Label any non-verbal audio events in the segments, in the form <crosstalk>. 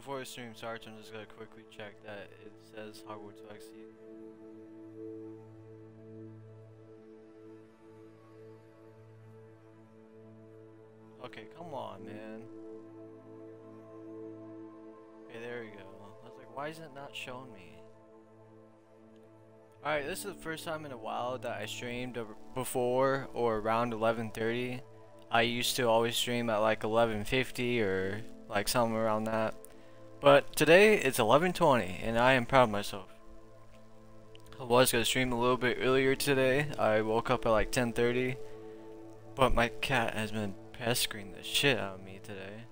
before the stream starts, I'm just gonna quickly check that it says Hogwarts Legacy. Okay, come on, man. Okay, there we go. I was like, why is it not showing me? Alright, this is the first time in a while that I streamed before or around 11.30. I used to always stream at like 11.50 or like somewhere around that. But today it's 11.20 and I am proud of myself. I was to stream a little bit earlier today. I woke up at like 10.30. But my cat has been pestering the shit out of me today.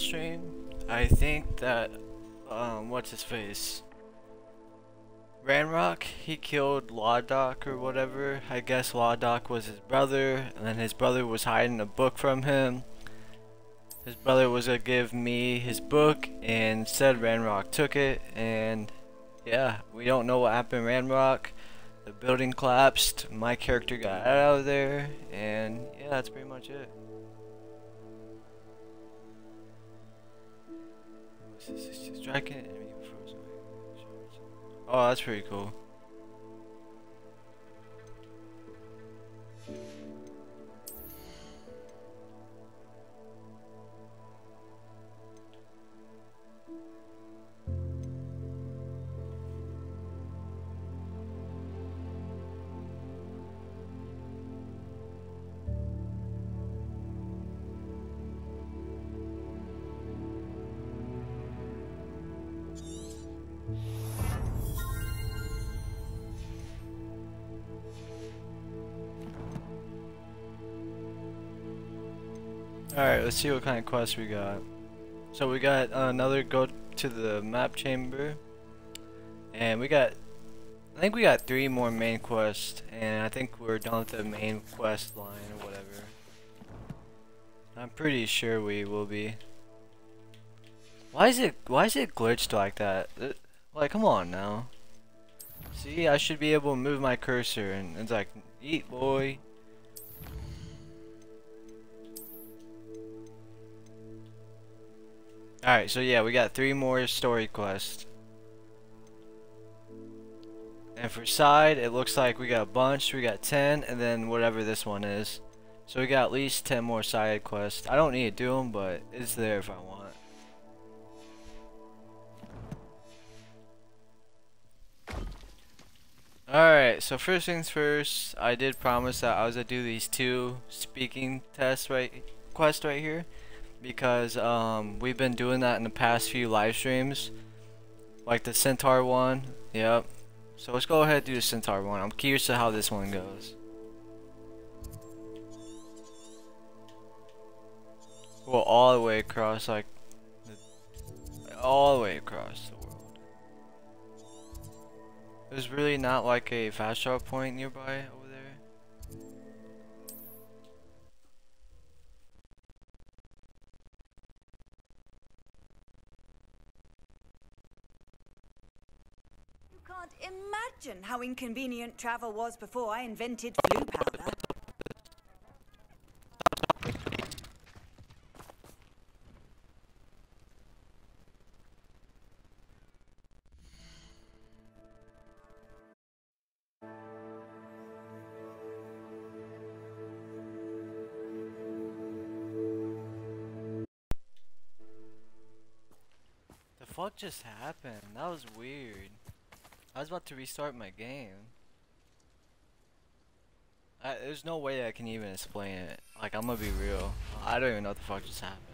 Last stream, I think that, um, what's his face? Ranrock, he killed Lodgok or whatever. I guess Lodgok was his brother, and then his brother was hiding a book from him. His brother was gonna give me his book, and said Ranrock took it, and yeah, we don't know what happened Ranrock. The building collapsed, my character got out of there, and yeah, that's pretty much it. Oh, that's pretty cool. Let's see what kind of quest we got. So we got uh, another go to the map chamber. And we got, I think we got three more main quests. And I think we're done with the main quest line or whatever. I'm pretty sure we will be. Why is it, why is it glitched like that? It, like, come on now. See, I should be able to move my cursor and it's like, eat boy. Alright, so yeah, we got three more story quests. And for side, it looks like we got a bunch. We got 10, and then whatever this one is. So we got at least 10 more side quests. I don't need to do them, but it's there if I want. Alright, so first things first, I did promise that I was going to do these two speaking tests right quest right here because um, we've been doing that in the past few live streams like the centaur one yep. So let's go ahead and do the centaur one. I'm curious to how this one goes. Well all the way across like all the way across the world. There's really not like a fast travel point nearby imagine how inconvenient travel was before I invented Floo powder. The fuck just happened? That was weird. I was about to restart my game. I, there's no way I can even explain it. Like, I'm gonna be real. I don't even know what the fuck just happened.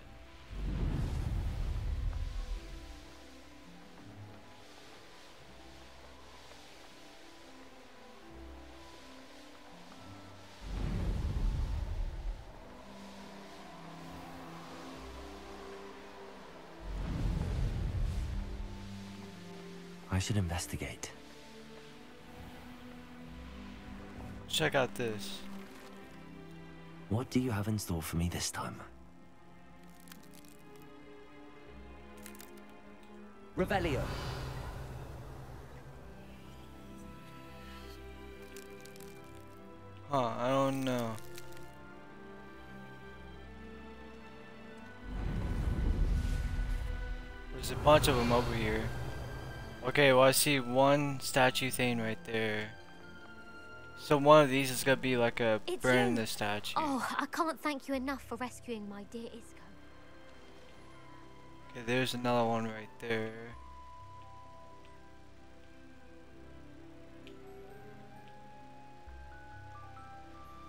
Should investigate. Check out this. What do you have in store for me this time? Revelio. Huh, I don't know. There's a bunch of them over here. Okay, well I see one statue thing right there. So one of these is gonna be like a It's burn you. the statue. Oh, I can't thank you enough for rescuing my dear Isco. Okay, there's another one right there.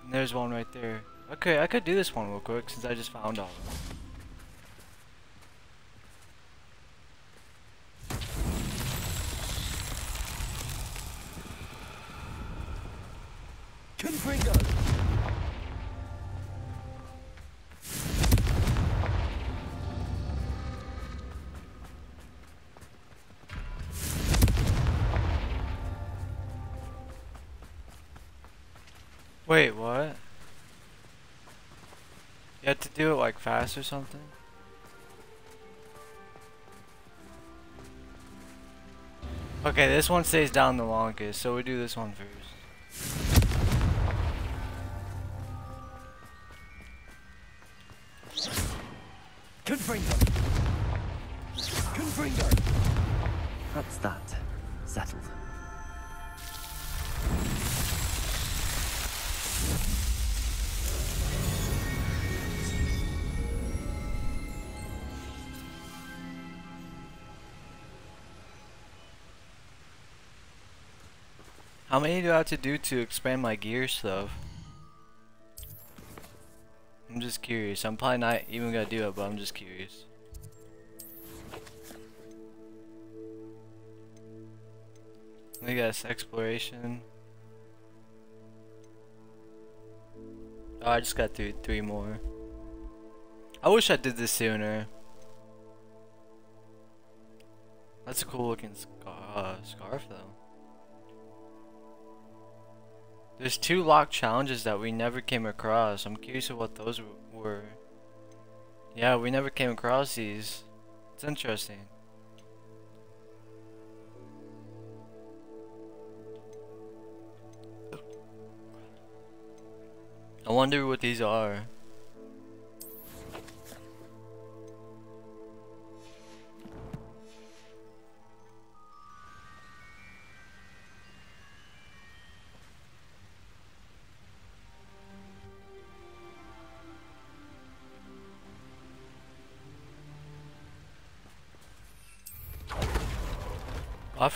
And there's one right there. Okay, I could do this one real quick since I just found all of them. Fast or something? Okay, this one stays down the longest, so we do this one first. Many do I have to do to expand my gear stuff? I'm just curious. I'm probably not even gonna do it, but I'm just curious. I guess exploration. Oh, I just got through three more. I wish I did this sooner. That's a cool looking scar uh, scarf though. There's two locked challenges that we never came across. I'm curious of what those were. Yeah, we never came across these. It's interesting. I wonder what these are.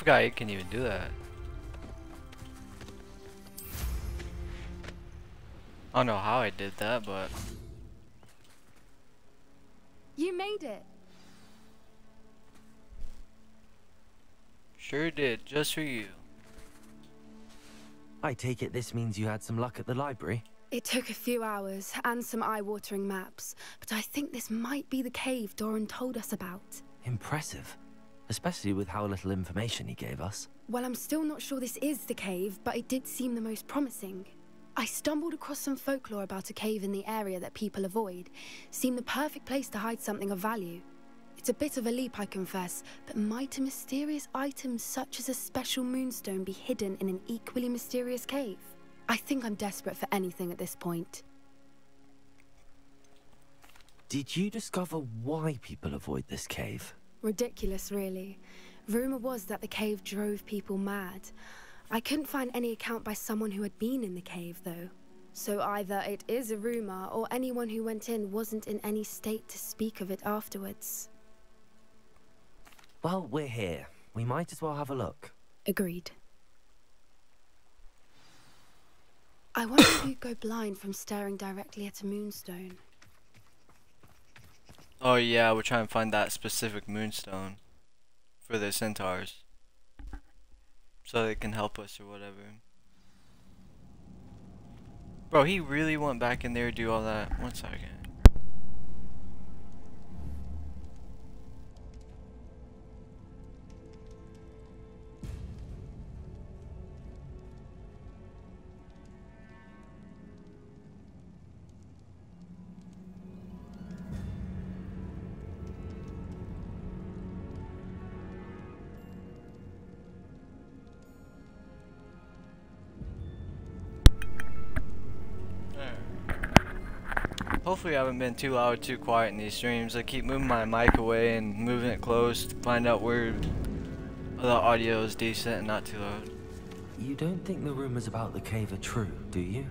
Forgot it can even do that. I don't know how I did that, but You made it. sure did, just for you. I take it this means you had some luck at the library? It took a few hours and some eye-watering maps, but I think this might be the cave Doran told us about. Impressive. Especially with how little information he gave us. Well, I'm still not sure this is the cave, but it did seem the most promising. I stumbled across some folklore about a cave in the area that people avoid. Seemed the perfect place to hide something of value. It's a bit of a leap, I confess, but might a mysterious item such as a special moonstone be hidden in an equally mysterious cave? I think I'm desperate for anything at this point. Did you discover why people avoid this cave? Ridiculous, really. Rumour was that the cave drove people mad. I couldn't find any account by someone who had been in the cave, though. So either it is a rumour, or anyone who went in wasn't in any state to speak of it afterwards. Well, we're here. We might as well have a look. Agreed. I wonder if <coughs> you'd go blind from staring directly at a moonstone. Oh yeah, we're trying to find that specific moonstone for the centaurs. So they can help us or whatever. Bro, he really went back in there to do all that. One second. Hopefully I haven't been too loud too quiet in these streams. I keep moving my mic away and moving it close to find out where the audio is decent and not too loud. You don't think the rumors about the cave are true, do you?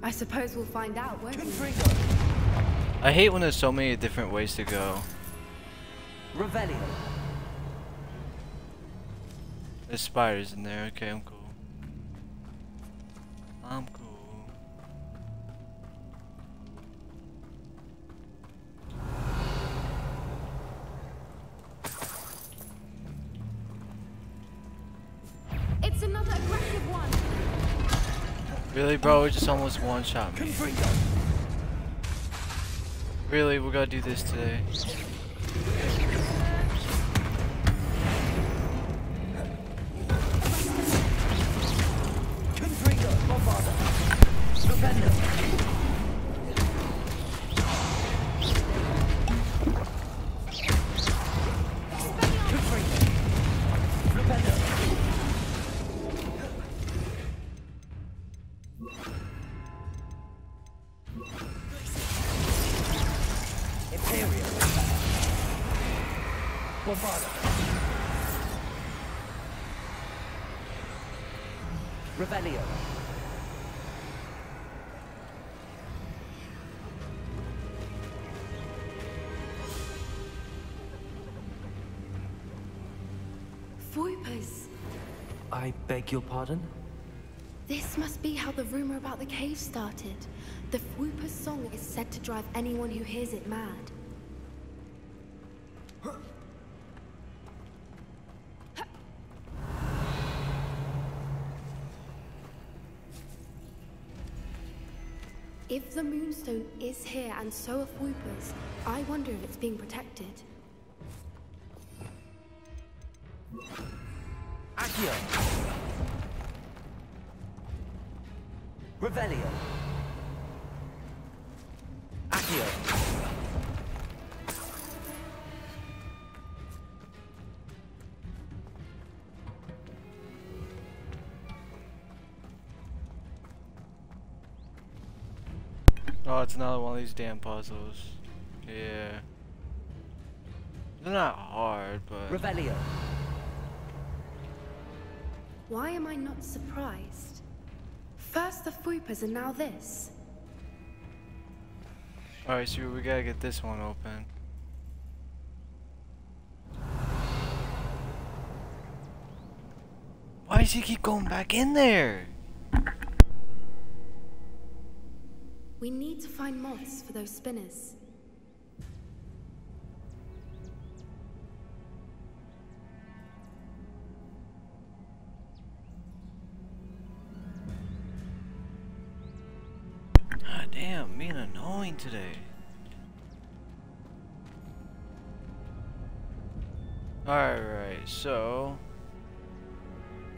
I suppose we'll find out, won't we? I hate when there's so many different ways to go. Revelio. There's spiders in there. Okay, I'm cool. I'm cool. Really, bro? It just almost one shot me. Really, we gotta do this today. Imperial. Fwoopers. I beg your pardon? This must be how the rumor about the cave started. The Fwooper's song is said to drive anyone who hears it mad. If the Moonstone is here and so are Fwoopers, I wonder if it's being protected. Accio. Revelio. Accio. Oh, it's another one of these damn puzzles. Yeah. They're not hard, but Revelio. Why am I not surprised? First the Fwoopers and now this. alright, so we gotta get this one open. Why does he keep going back in there? We need to find moths for those spinners. Today. Alright, so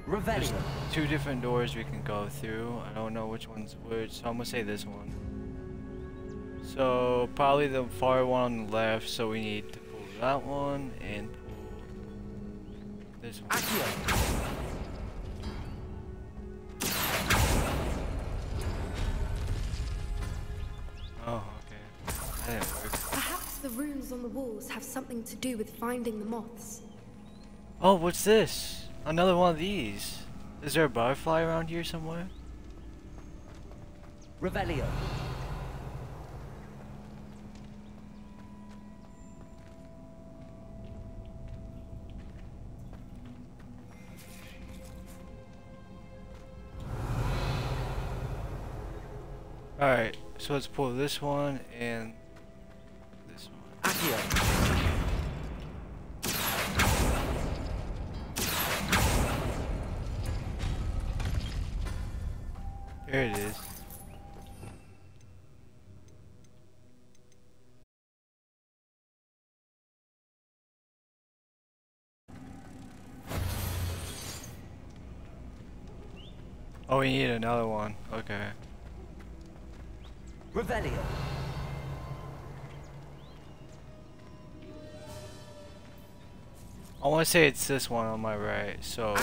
Revelio. two different doors we can go through. I don't know which one's which, so I'm gonna say this one. So probably the far one on the left, so we need to pull that one and pull this one. Accio. Something to do with finding the moths. Oh, what's this? Another one of these. Is there a butterfly around here somewhere? Revelio. Alright, so let's pull this one and this one. Accio. Oh, we need another one. Okay. Revelio. I want to say it's this one on my right. So,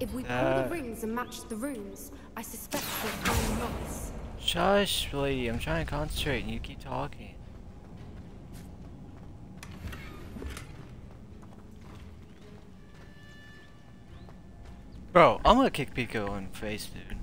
If we pull Uh, the rings and match the runes, I suspect we'll find moths. Shush, lady. I'm trying to concentrate and you keep talking. Bro, I'm gonna kick Pico in the face, dude.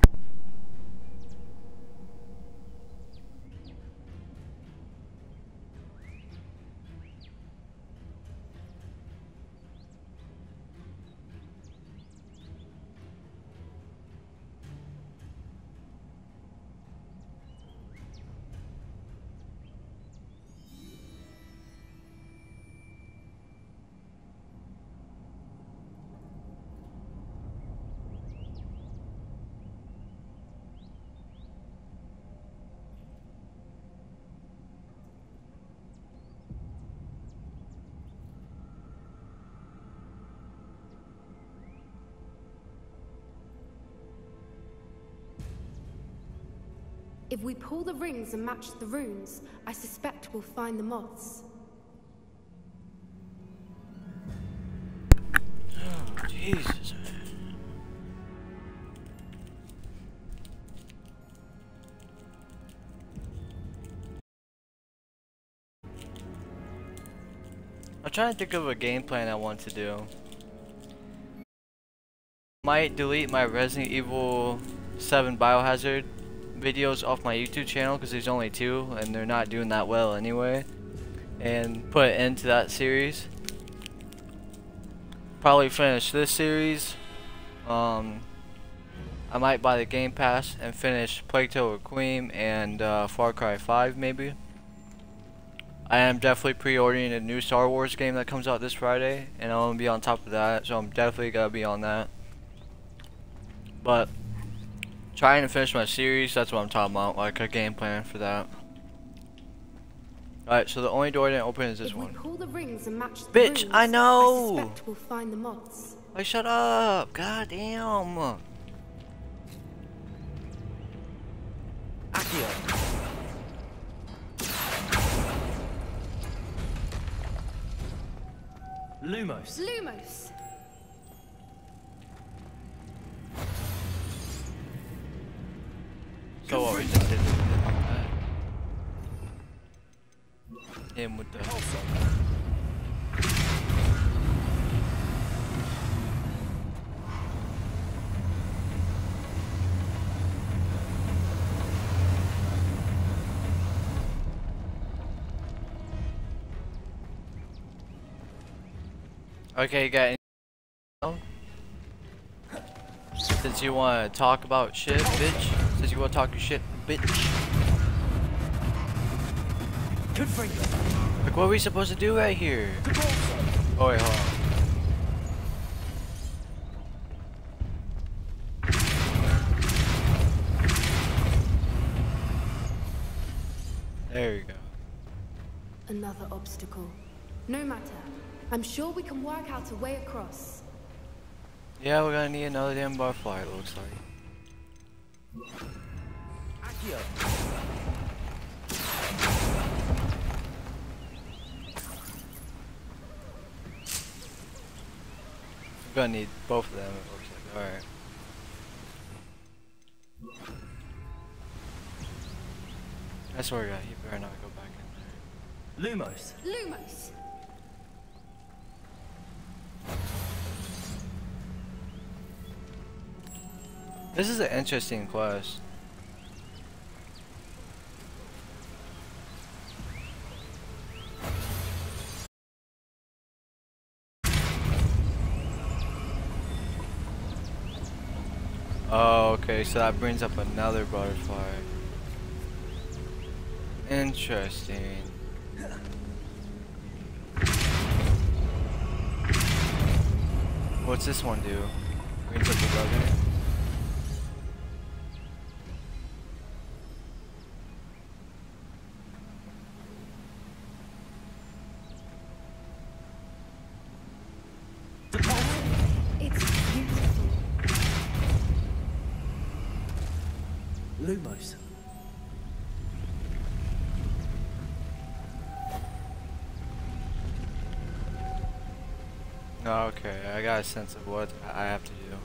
If we pull the rings and match the runes, I suspect we'll find the moths. Oh, Jesus. I'm trying to think of a game plan I want to do. Might delete my Resident Evil 7 Biohazard videos off my YouTube channel because there's only two and they're not doing that well anyway. And put it into that series. Probably finish this series. Um, I might buy the Game Pass and finish Plague Tale Requiem and uh, Far Cry 5 maybe. I am definitely pre-ordering a new Star Wars game that comes out this Friday and I'm gonna be on top of that so I'm definitely gonna be on that. But trying to finish my series, that's what I'm talking about, like a game plan for that. Alright, so the only door I didn't open is this one. we pull the rings and match the Bitch, runes, I know! I we'll find the moths. Like, shut up! God damn! Accio. Lumos. Lumos! So what we just did that. Him with the Okay, you got any oh. Since you wanna talk about shit, bitch. Since you wanna talk your shit, bitch. Good finger. Like what are we supposed to do right here? Good. Oh wait, hold on. There you go. Another obstacle. No matter. I'm sure we can work out a way across. Yeah, we're gonna need another damn butterfly, it looks like. Accio. We're gonna need both of them, it looks like. Alright. I swear to God, you better not go back in there. Lumos. Lumos! This is an interesting quest. Oh, okay, so that brings up another butterfly. Interesting. What's this one do? Brings up the brother. Sense of what I have to do.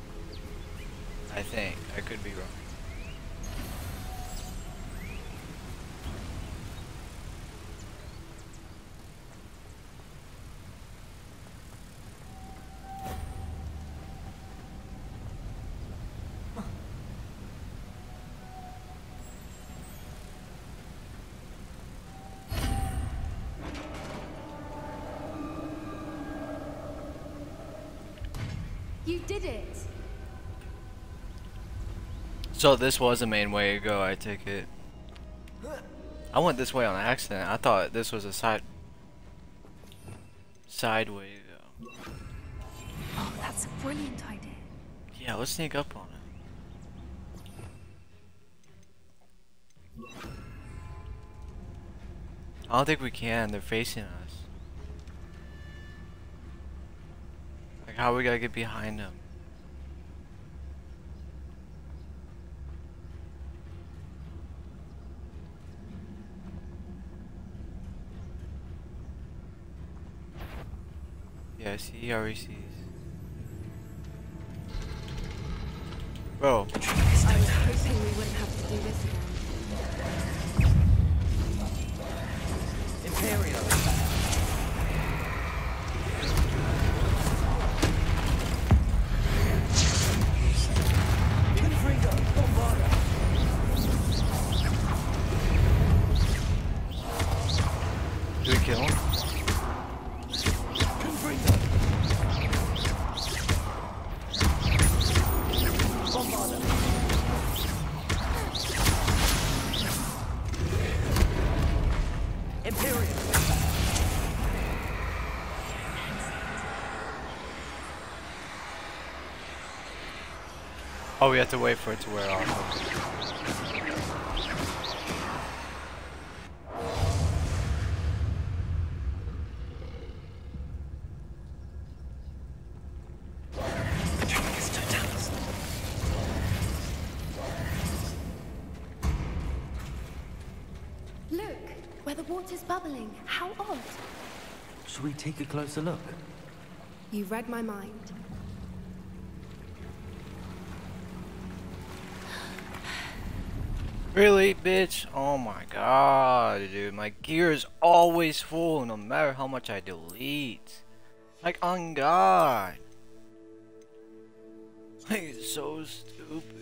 I think. I could be wrong. So this was the main way to go, I take it. I went this way on accident. I thought this was a side side way to go. Oh, that's a brilliant idea. Yeah, let's sneak up on it. I don't think we can. They're facing us. Like, how are we gotta get behind them? Yeah, see, he already sees. Bro, I was hoping we wouldn't have to do this again. Imperial. Oh, we have to wait for it to wear off. Look, where the water's bubbling. How odd. Shall we take a closer look? You read my mind. Really, bitch? Oh my god, dude. My gear is always full no matter how much I delete. Like, on God. <laughs> Like, so stupid.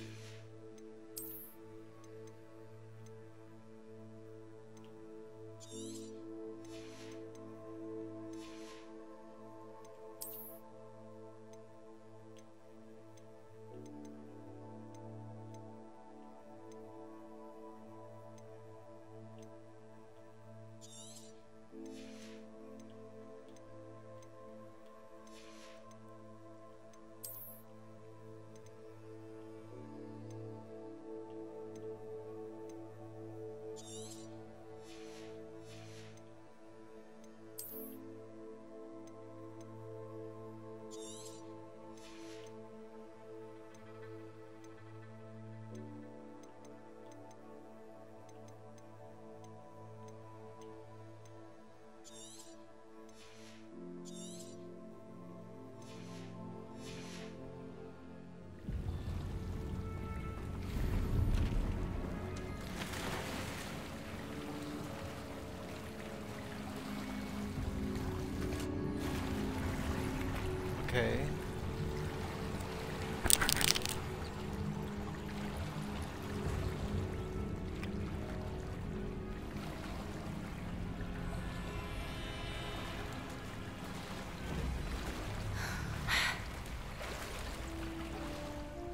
Okay.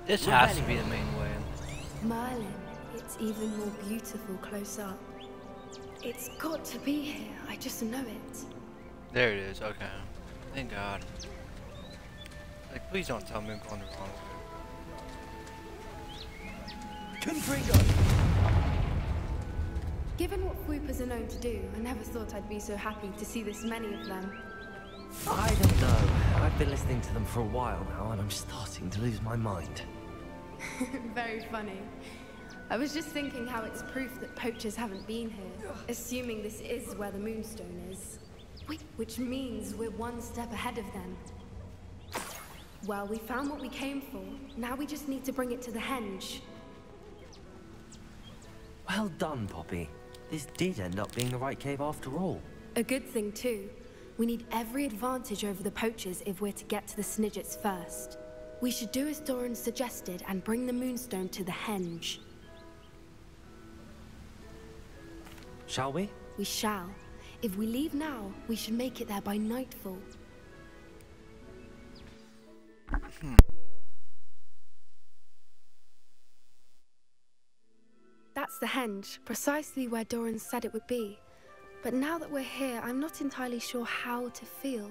This has to be the main way. Merlin, it's even more beautiful close up. It's got to be here. I just know it. There it is, okay. Thank God. Like, please don't tell me I'm going the wrong way. Confringo. Given what Fwoopers are known to do, I never thought I'd be so happy to see this many of them. I don't know. I've been listening to them for a while now, and I'm starting to lose my mind. <laughs> Very funny. I was just thinking how it's proof that poachers haven't been here, assuming this is where the Moonstone is. Wait, which means we're one step ahead of them. Well, we found what we came for. Now we just need to bring it to the henge. Well done, Poppy. This did end up being the right cave after all. A good thing, too. We need every advantage over the poachers if we're to get to the Snidgets first. We should do as Doran suggested and bring the Moonstone to the henge. Shall we? We shall. If we leave now, we should make it there by nightfall. That's the henge, precisely where Doran said it would be. But now that we're here, I'm not entirely sure how to feel.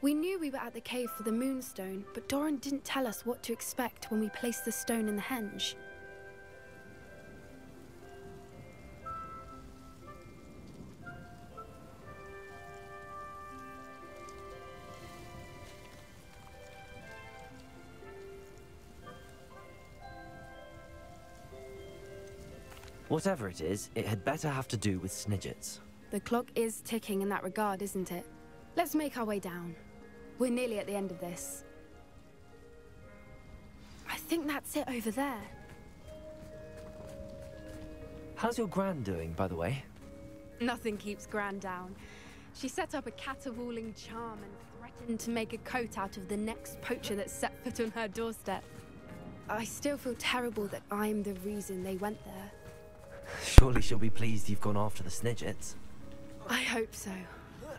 We knew we were at the cave for the moonstone, but Doran didn't tell us what to expect when we placed the stone in the henge. Whatever it is, it had better have to do with Snidgets. The clock is ticking in that regard, isn't it? Let's make our way down. We're nearly at the end of this. I think that's it over there. How's your gran doing, by the way? Nothing keeps Gran down. She set up a caterwauling charm and threatened to make a coat out of the next poacher that set foot on her doorstep. I still feel terrible that I'm the reason they went there. Surely she'll be pleased you've gone after the Snidgets. I hope so.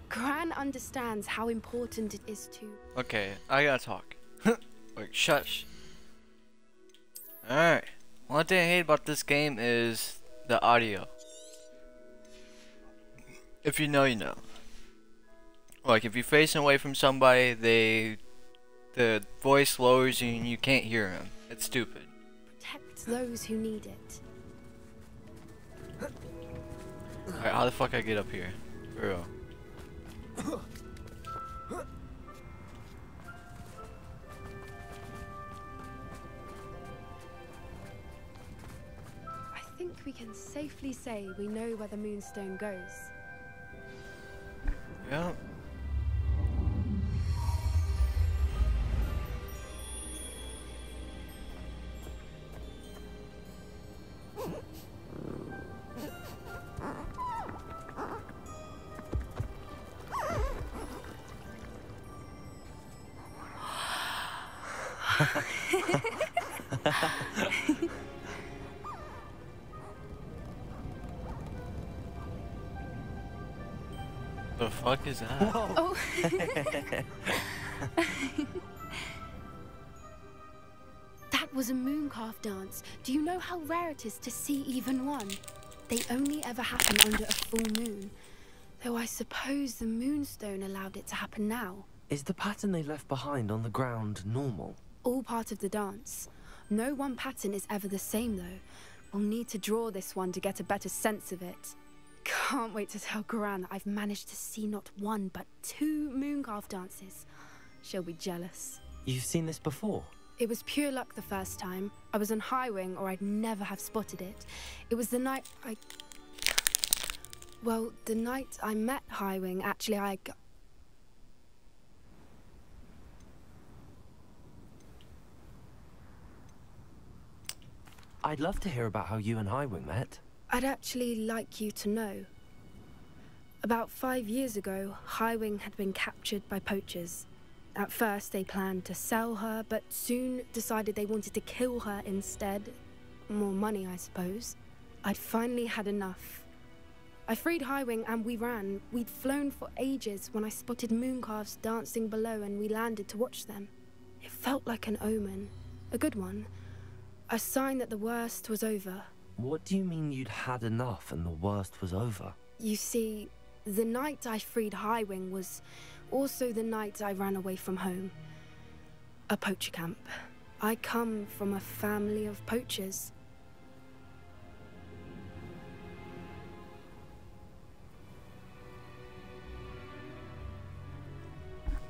Gran understands how important it is to. Okay, I gotta talk. <laughs> like, shush. Alright. One thing I hate about this game is the audio. If you know, you know. Like, if you're facing away from somebody, they. The voice lowers and you can't hear them. It's stupid. protect those who need it. Alright, how the fuck I get up here? For real. I think we can safely say we know where the moonstone goes. Yeah. The fuck is that? Oh. <laughs> that was a mooncalf dance. Do you know how rare it is to see even one? They only ever happen under a full moon. Though I suppose the moonstone allowed it to happen now. Is the pattern they left behind on the ground normal? All part of the dance. No one pattern is ever the same, though. We'll need to draw this one to get a better sense of it. Can't wait to tell Gran that I've managed to see not one, but two mooncalf dances. She'll be jealous. You've seen this before? It was pure luck the first time. I was on Highwing, or I'd never have spotted it. It was the night I. Well, the night I met Highwing, actually, I... I'd love to hear about how you and Highwing met. I'd actually like you to know. About five years ago, Highwing had been captured by poachers. At first, they planned to sell her, but soon decided they wanted to kill her instead. More money, I suppose. I'd finally had enough. I freed Highwing and we ran. We'd flown for ages when I spotted mooncalves dancing below and we landed to watch them. It felt like an omen. A good one. A sign that the worst was over. What do you mean you'd had enough and the worst was over? You see, the night I freed Highwing was also the night I ran away from home. A poacher camp. I come from a family of poachers.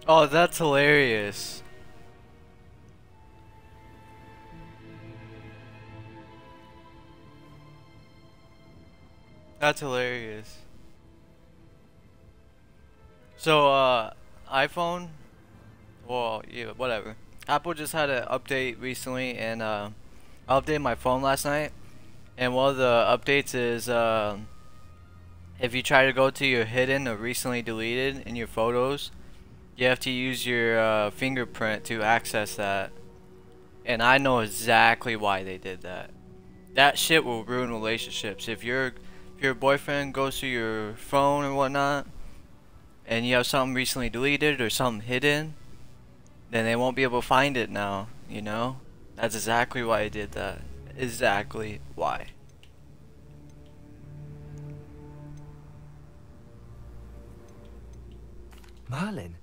Oh, that's hilarious. That's hilarious. So, uh, iPhone, well, yeah, whatever. Apple just had an update recently, and uh, I updated my phone last night. And one of the updates is, uh, if you try to go to your hidden or recently deleted in your photos, you have to use your uh, fingerprint to access that. And I know exactly why they did that. That shit will ruin relationships. If your if your boyfriend goes to your phone and whatnot, and you have something recently deleted or something hidden, then they won't be able to find it now, you know? That's exactly why I did that. Exactly why. Merlin?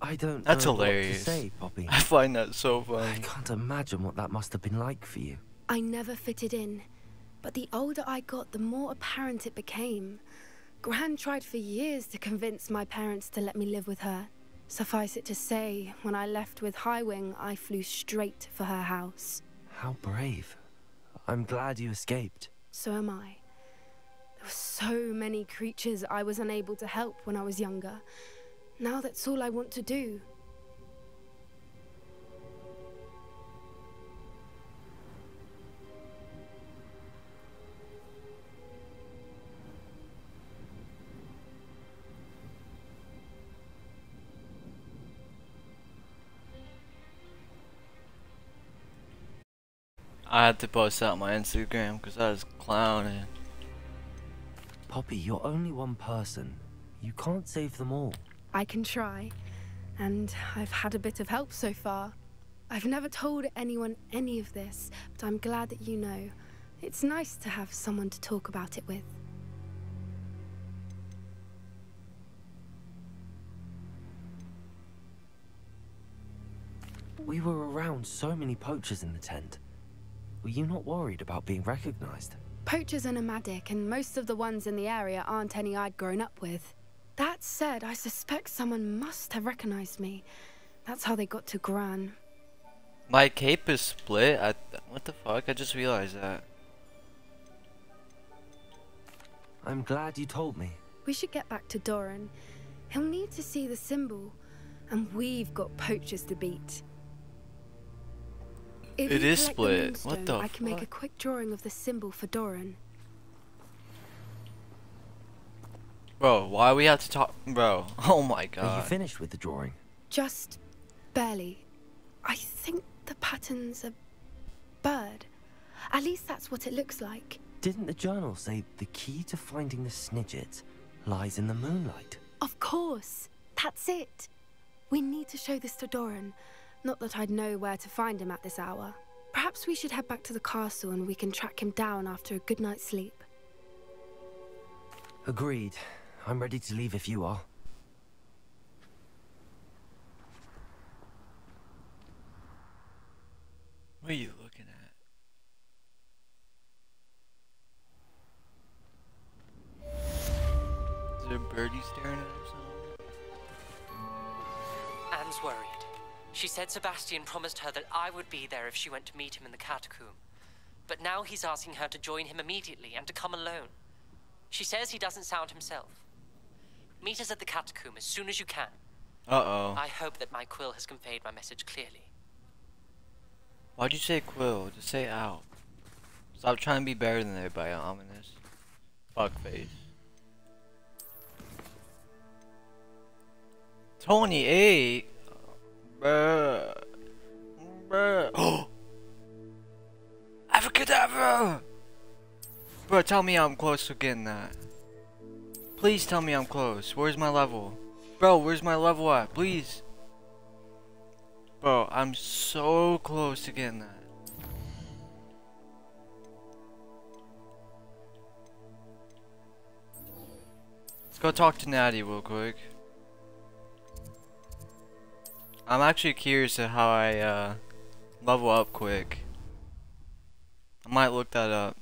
I don't That's know hilarious. what to say, Poppy. <laughs> I find that so funny. I can't imagine what that must have been like for you. I never fitted in, but the older I got, the more apparent it became. Gran tried for years to convince my parents to let me live with her. Suffice it to say, when I left with Highwing, I flew straight for her house. How brave. I'm glad you escaped. So am I. There were so many creatures I was unable to help when I was younger. Now that's all I want to do. I had to post that on my Instagram because I was clowning. Poppy, you're only one person. You can't save them all. I can try, and I've had a bit of help so far. I've never told anyone any of this, but I'm glad that you know. It's nice to have someone to talk about it with. We were around so many poachers in the tent. Were you not worried about being recognized? Poachers are nomadic, and most of the ones in the area aren't any I'd grown up with. That said, I suspect someone must have recognized me. That's how they got to Gran. My cape is split. I what the fuck? I just realized that. I'm glad you told me. We should get back to Doran. He'll need to see the symbol, and we've got poachers to beat. If It you is collect the split. What the I can make a quick drawing of the symbol for Doran. Bro, why we have to talk? Bro, <laughs> oh my god. Are you finished with the drawing? Just barely. I think the pattern's a bird. At least that's what it looks like. Didn't the journal say the key to finding the Snidget lies in the moonlight? Of course. That's it. We need to show this to Doran. Not that I'd know where to find him at this hour. Perhaps we should head back to the castle and we can track him down after a good night's sleep. Agreed. I'm ready to leave if you are. What are you looking at? Is there a birdie staring at She said Sebastian promised her that I would be there if she went to meet him in the catacomb. But now he's asking her to join him immediately and to come alone. She says he doesn't sound himself. Meet us at the catacomb as soon as you can. Uh oh. I hope that my quill has conveyed my message clearly. Why'd you say quill? Just say out. Stop trying to be better than everybody, ominous. Fuckface. 28? Bruh. Bruh. <gasps> Oh! Abracadabra! Bro, tell me I'm close to getting that. Please tell me I'm close. Where's my level? Bro, where's my level at? Please. Bro, I'm so close to getting that. Let's go talk to Natty real quick. I'm actually curious to how I uh, level up quick. I might look that up.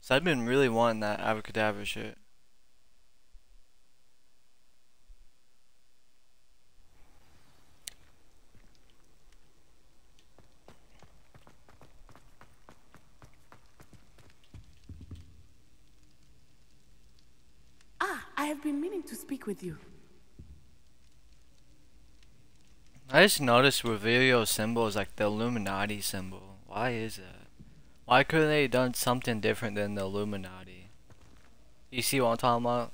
So I've been really wanting that Avocadabra shit. Ah, I have been meaning to speak with you. I just noticed Revelio's symbol is like the Illuminati symbol. Why is that? Why couldn't they have done something different than the Illuminati? You see what I'm talking about?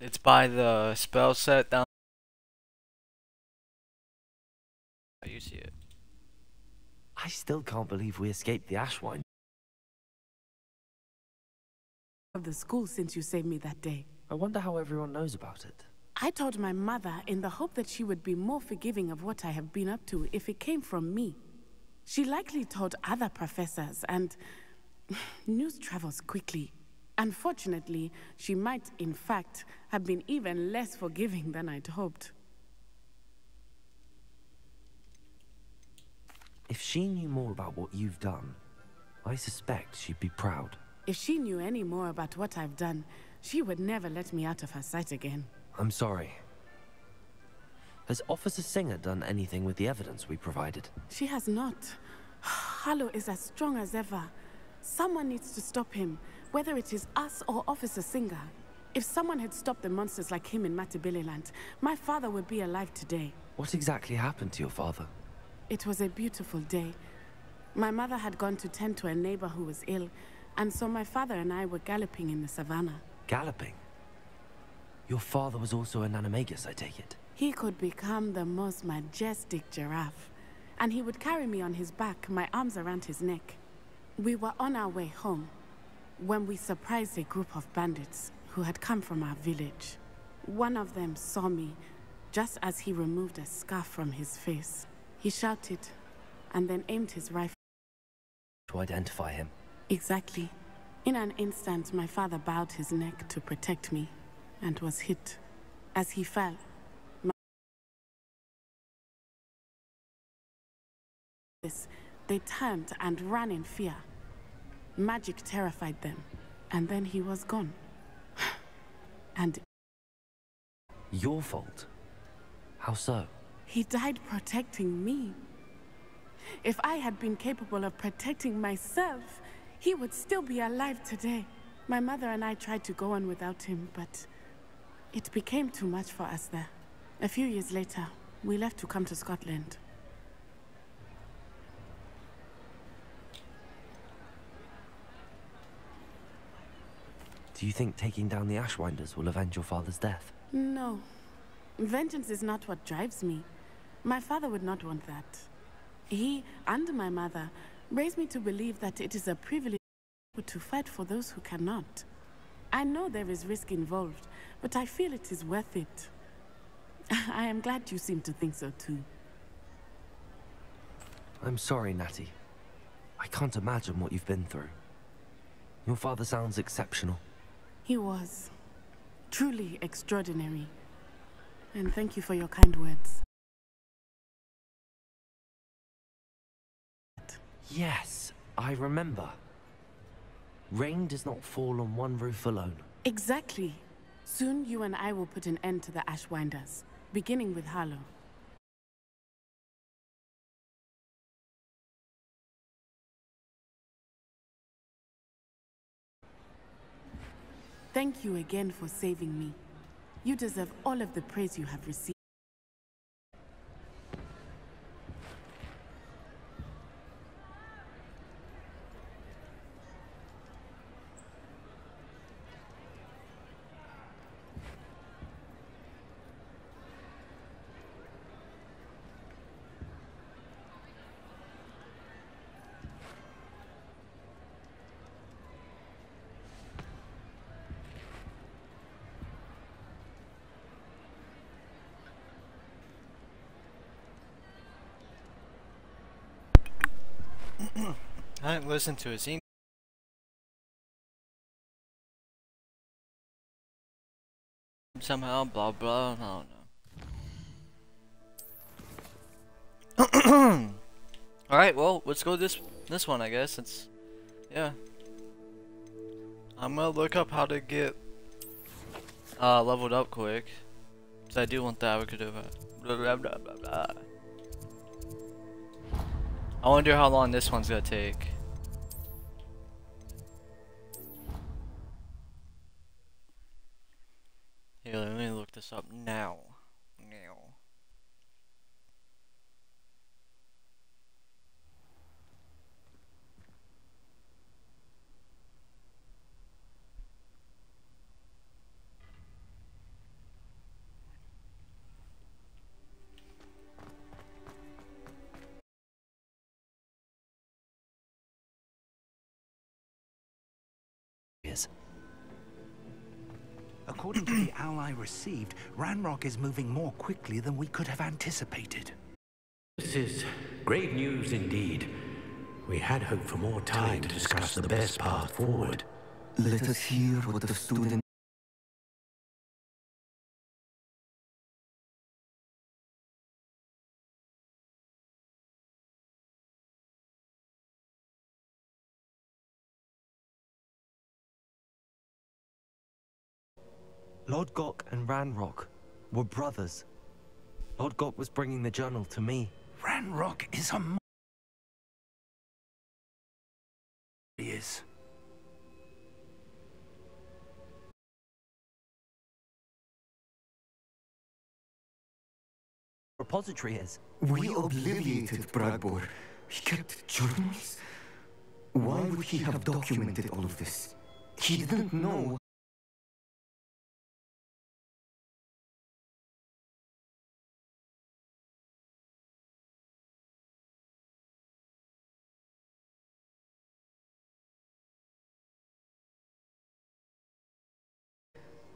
It's by the spell set down. You see it. I still can't believe we escaped the Ashwine. Of the school since you saved me that day. I wonder how everyone knows about it. I told my mother in the hope that she would be more forgiving of what I have been up to if it came from me. She likely told other professors, and <sighs> news travels quickly. Unfortunately, she might, in fact, have been even less forgiving than I'd hoped. If she knew more about what you've done, I suspect she'd be proud. If she knew any more about what I've done, she would never let me out of her sight again. I'm sorry. Has Officer Singer done anything with the evidence we provided? She has not. <sighs> Harlow is as strong as ever. Someone needs to stop him, whether it is us or Officer Singer. If someone had stopped the monsters like him in Matabeleland, my father would be alive today. What exactly happened to your father? It was a beautiful day. My mother had gone to tend to a neighbor who was ill, and so my father and I were galloping in the savannah. Galloping? Your father was also an animagus, I take it? He could become the most majestic giraffe, and he would carry me on his back, my arms around his neck. We were on our way home when we surprised a group of bandits who had come from our village. One of them saw me just as he removed a scarf from his face. He shouted and then aimed his rifle. To identify him? Exactly. In an instant, my father bowed his neck to protect me and was hit. As he fell, they turned and ran in fear. Magic terrified them, and then he was gone. <sighs> and Your fault? How so? he died protecting me. If I had been capable of protecting myself, he would still be alive today. My mother and I tried to go on without him, but it became too much for us there. A few years later, we left to come to Scotland. Do you think taking down the Ashwinders will avenge your father's death? No. Vengeance is not what drives me. My father would not want that. He and my mother raised me to believe that it is a privilege to fight for those who cannot. I know there is risk involved, but I feel it is worth it. <laughs> I am glad you seem to think so too. I'm sorry, Natty. I can't imagine what you've been through. Your father sounds exceptional. He was truly extraordinary. And thank you for your kind words. Yes, I remember. Rain does not fall on one roof alone. Exactly. Soon you and I will put an end to the Ashwinders, beginning with Harlow. Thank you again for saving me. You deserve all of the praise you have received. Listen to it. Seems somehow blah blah. I don't know. <clears throat> All right, well, let's go this this one. I guess it's yeah. I'm gonna look up how to get uh leveled up quick, cause I do want the advocate of it. Blah, blah, blah, blah, blah. I wonder how long this one's gonna take. Up. Now. Received, Ranrock is moving more quickly than we could have anticipated. This is great news indeed. We had hoped for more time to discuss the best path forward. Let us hear what the student... Lodgok and Ranrock were brothers. Lodgok was bringing the journal to me. Ranrock is a He is. Repository is. We obliviated Bradbor. He kept journals? Why would he have documented all of this? He didn't know.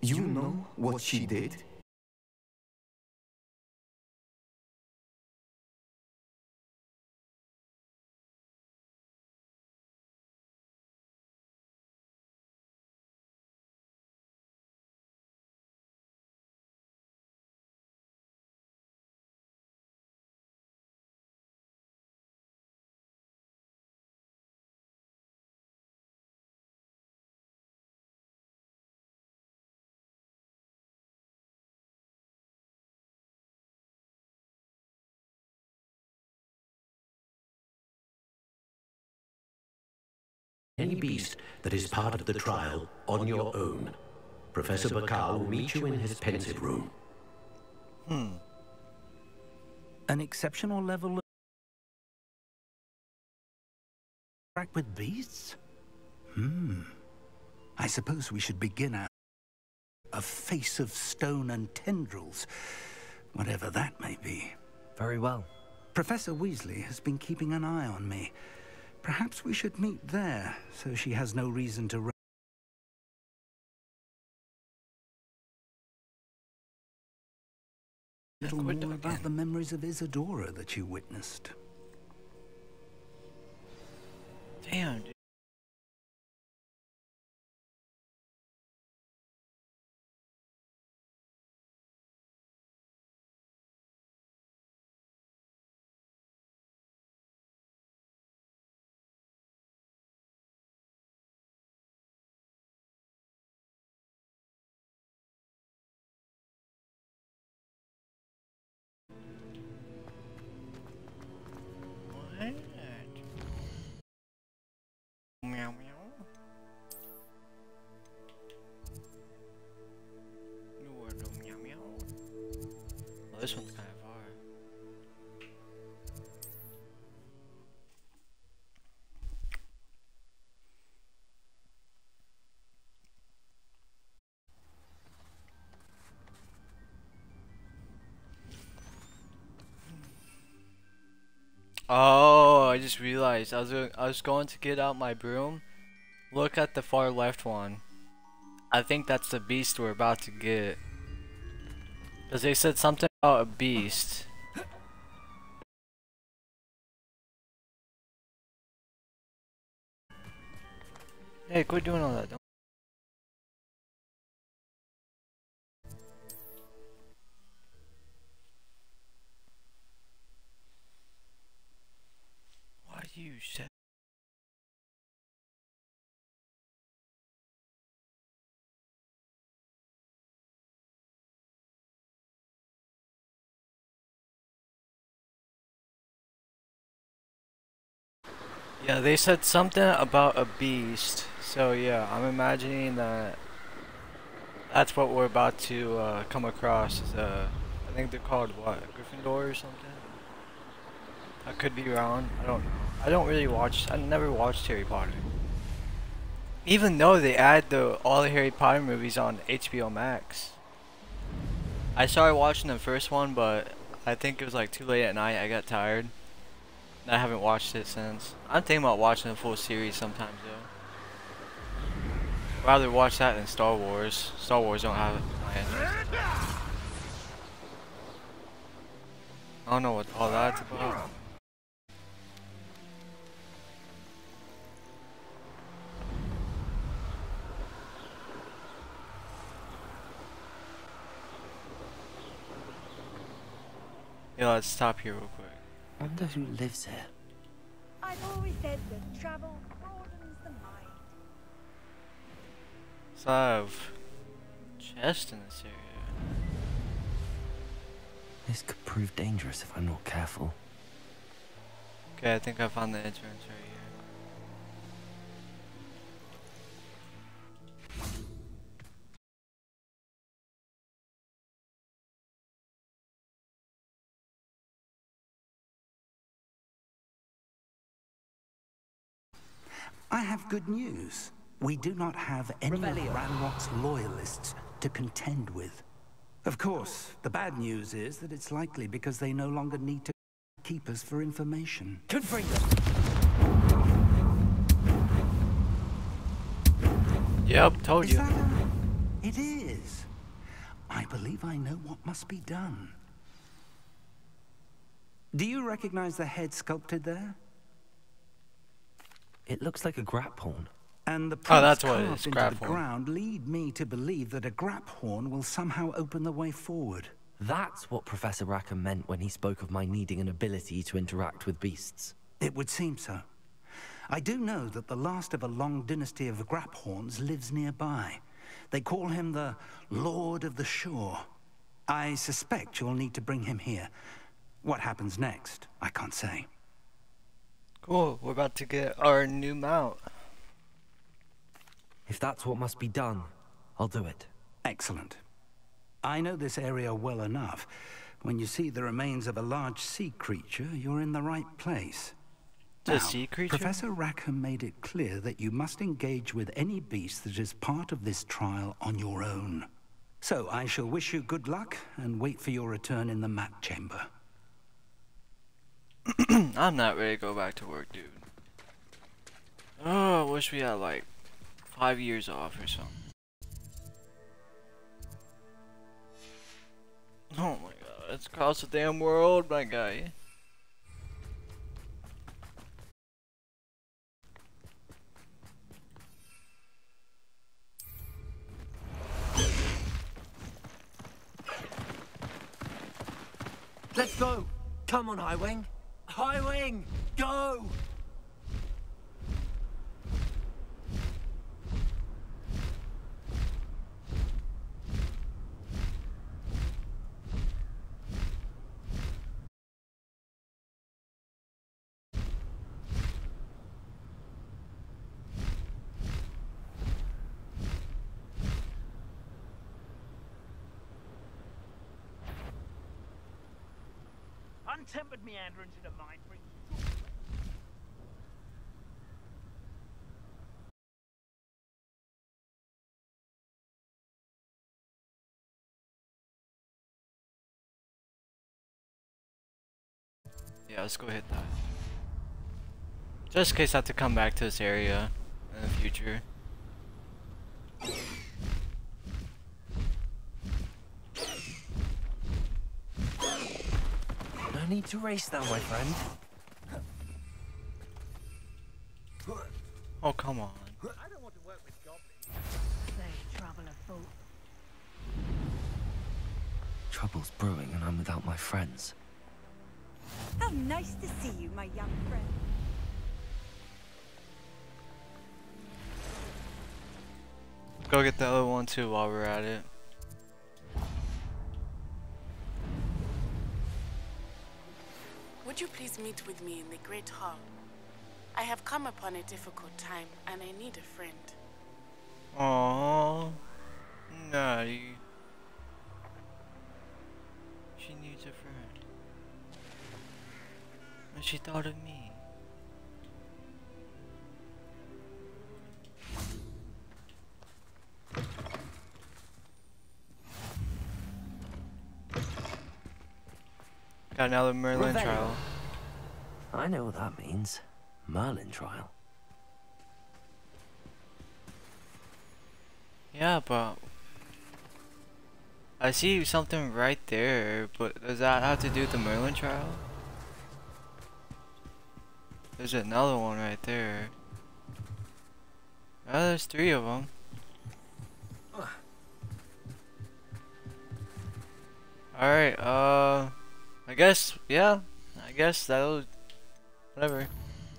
You know what she did? Any beast that is part of the trial on your own. Professor Bakar will meet you in his Pensieve room. Hmm. An exceptional level of interact with beasts? Hmm. I suppose we should begin our a face of stone and tendrils, whatever that may be. Very well. Professor Weasley has been keeping an eye on me. Perhaps we should meet there, so she has no reason to. Little more about the memories of Isidora that you witnessed. Damn, dude. Realized I was I was going to get out my broom. Look at the far left one. I think that's the beast we're about to get. Cause they said something about a beast. Hey, quit doing all that. Don't Yeah, they said something about a beast. So yeah, I'm imagining that that's what we're about to uh, come across. is, Uh, I think they're called what, Gryffindor or something. I could be wrong. I don't know. I don't really watch. I never watched Harry Potter. Even though they add the all the Harry Potter movies on HBO Max. I started watching the first one, but I think it was like too late at night. I got tired. I haven't watched it since. I'm thinking about watching the full series sometimes though. rather watch that than Star Wars. Star Wars don't have interest. I don't know what all that's about. Yeah, let's stop here real quick. I Wonder who lives here. I've always said that travel broadens the mind. So I have chest in this area. This could prove dangerous if I'm not careful. Okay, I think I found the entrance right here. I have good news. We do not have any of Ranrock's loyalists to contend with. Of course, the bad news is that it's likely because they no longer need to keep us for information. Confringo. Yep, told Is you. that a... It is. I believe I know what must be done. Do you recognize the head sculpted there? It looks like a Graphorn. And the Oh, that's prints what it carved into grap the horn. ground lead me to believe that a Graphorn will somehow open the way forward. That's what Professor Rackham meant when he spoke of my needing an ability to interact with beasts. It would seem so. I do know that the last of a long dynasty of Graphorns lives nearby. They call him the Lord of the Shore. I suspect you'll need to bring him here. What happens next, I can't say. Cool, we're about to get our new mount. If that's what must be done, I'll do it. Excellent. I know this area well enough. When you see the remains of a large sea creature, you're in the right place. The Now, sea creature? Professor Rackham made it clear that you must engage with any beast that is part of this trial on your own. So I shall wish you good luck and wait for your return in the mat chamber. <clears throat> I'm not ready to go back to work, dude. Oh, I wish we had like five years off or something. Oh my god, it's across the damn world, my guy. Let's go. Come on, Highwing. Highwing, go. Untempered meanderings in a mind bring Yeah, let's go hit that. Just in case I have to come back to this area in the future. No need to race now, my friend. Oh, come on. I don't want to work with goblins. They travel afoot. Trouble's brewing and I'm without my friends. How nice to see you, my young friend. Go get the other one too while we're at it. Would you please meet with me in the Great Hall? I have come upon a difficult time and I need a friend. Aww. Natty. She needs a friend. And she thought of me. Got another Merlin trial. I know what that means. Merlin trial. Yeah, but I see something right there, but does that have to do with the Merlin trial? There's another one right there. Oh, there's three of them. Alright, uh, I guess, yeah, I guess that'll, whatever.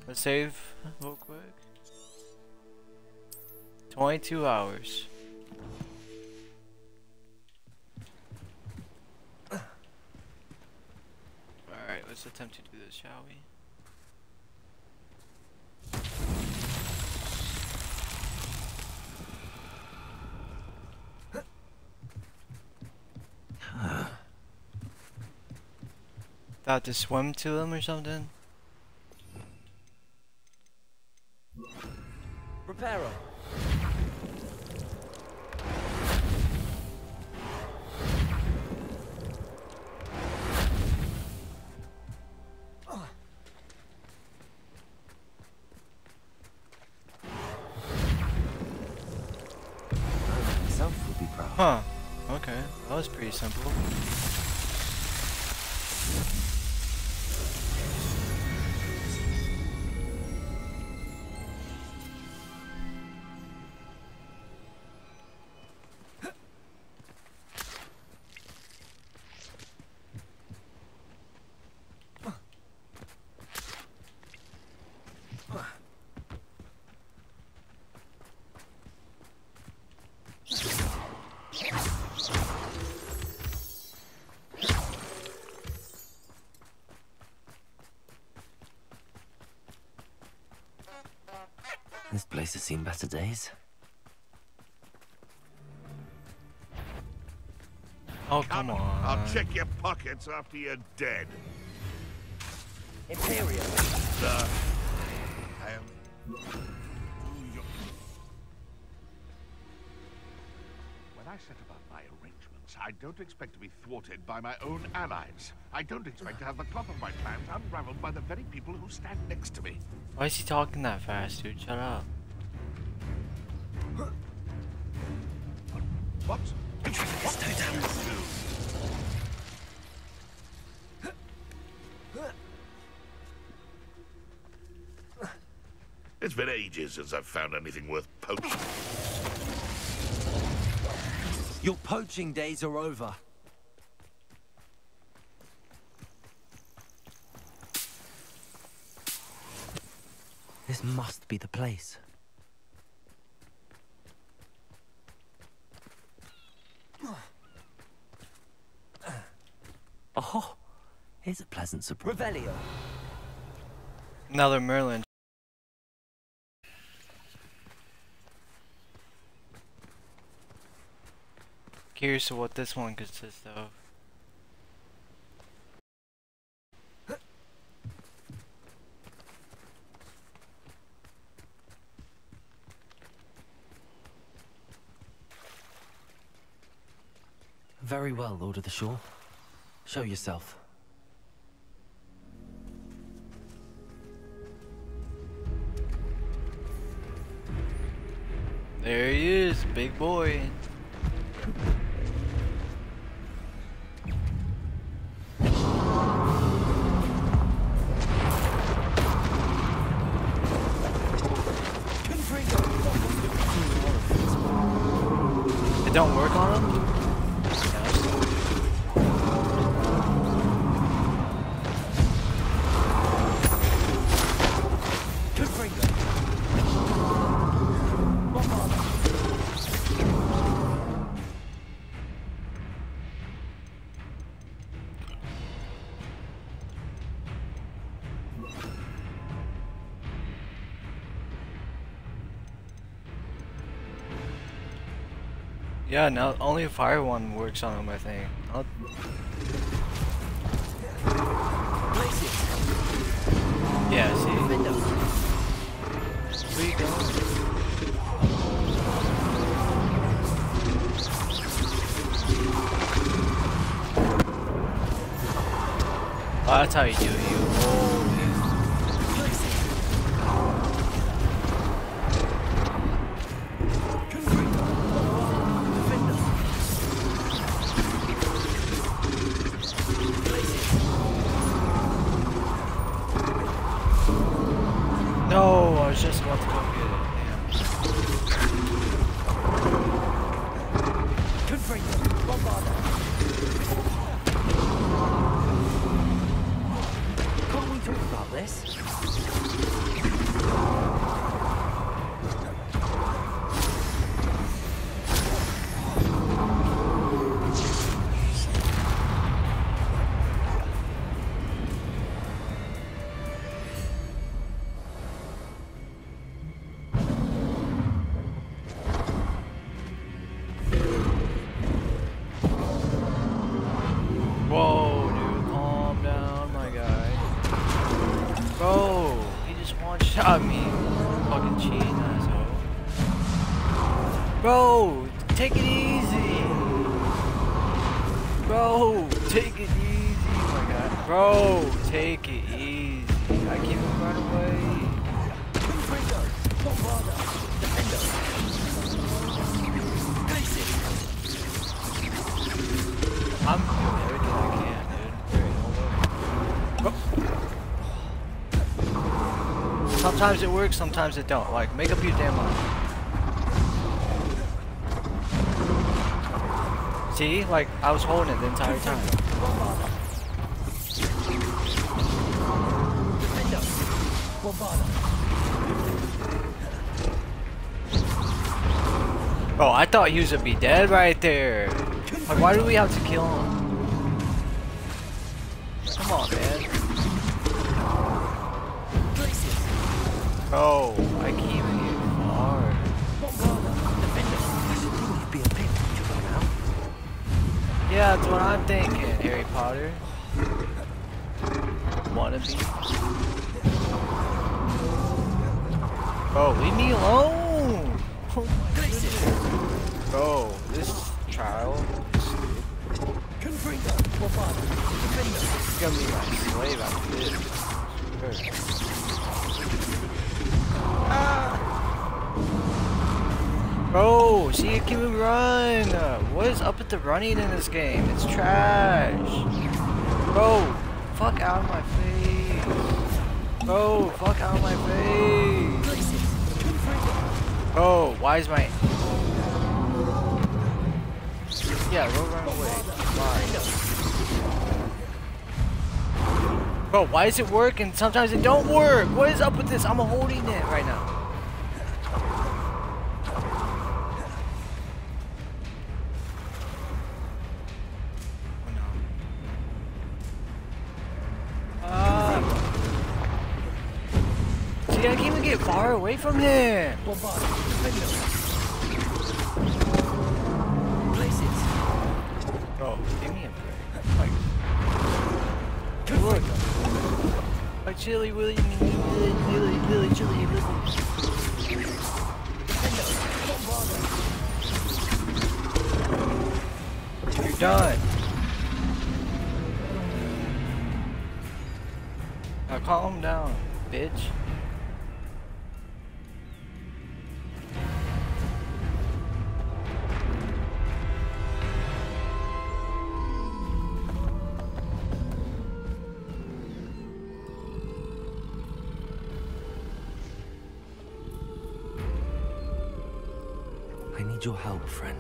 Let's save real quick. 22 hours. Alright, let's attempt to do this, shall we? Thought to swim to them or something? Reparo. Seen better days. Oh, come on. I'll check your pockets after you're dead. Imperial. Sir, I am. When I set about my arrangements, I don't expect to be thwarted by my own allies. I don't expect to have the cloth of my plans unraveled by the very people who stand next to me. Why is he talking that fast, dude? Shut up. Ages since I've found anything worth poaching. Your poaching days are over. This must be the place. Oh, here's a pleasant surprise. Revelio. Another Merlin. Curious of what this one consists of. Very well, Lord of the Shore. Show yourself. There he is, big boy. Yeah, now only a fire one works on him, I think. I'll... Yeah, see. You going? Oh, that's how you do it. Sometimes it works, sometimes it don't. Like, make up your damn mind. See? Like, I was holding it the entire time. Oh, I thought he was gonna be dead right there. Like, why do we have to kill him? Come on, man. Oh, I keep it hard. Yeah, that's what I'm thinking, Harry Potter. Wannabe. Oh, leave me alone! Oh my goodness. Bro, this trial is stupid. You're gonna be my slave after this. Bro, see, it can run. What is up with the running in this game? It's trash. Bro, fuck out of my face. Bro, fuck out of my face. Bro, why is my... Yeah, go run away. Bro, why is it working? Sometimes it don't work. What is up with this? I'm holding it right now. Oh, See, I can't even get far away from him. Willy, Willy, your help, friend.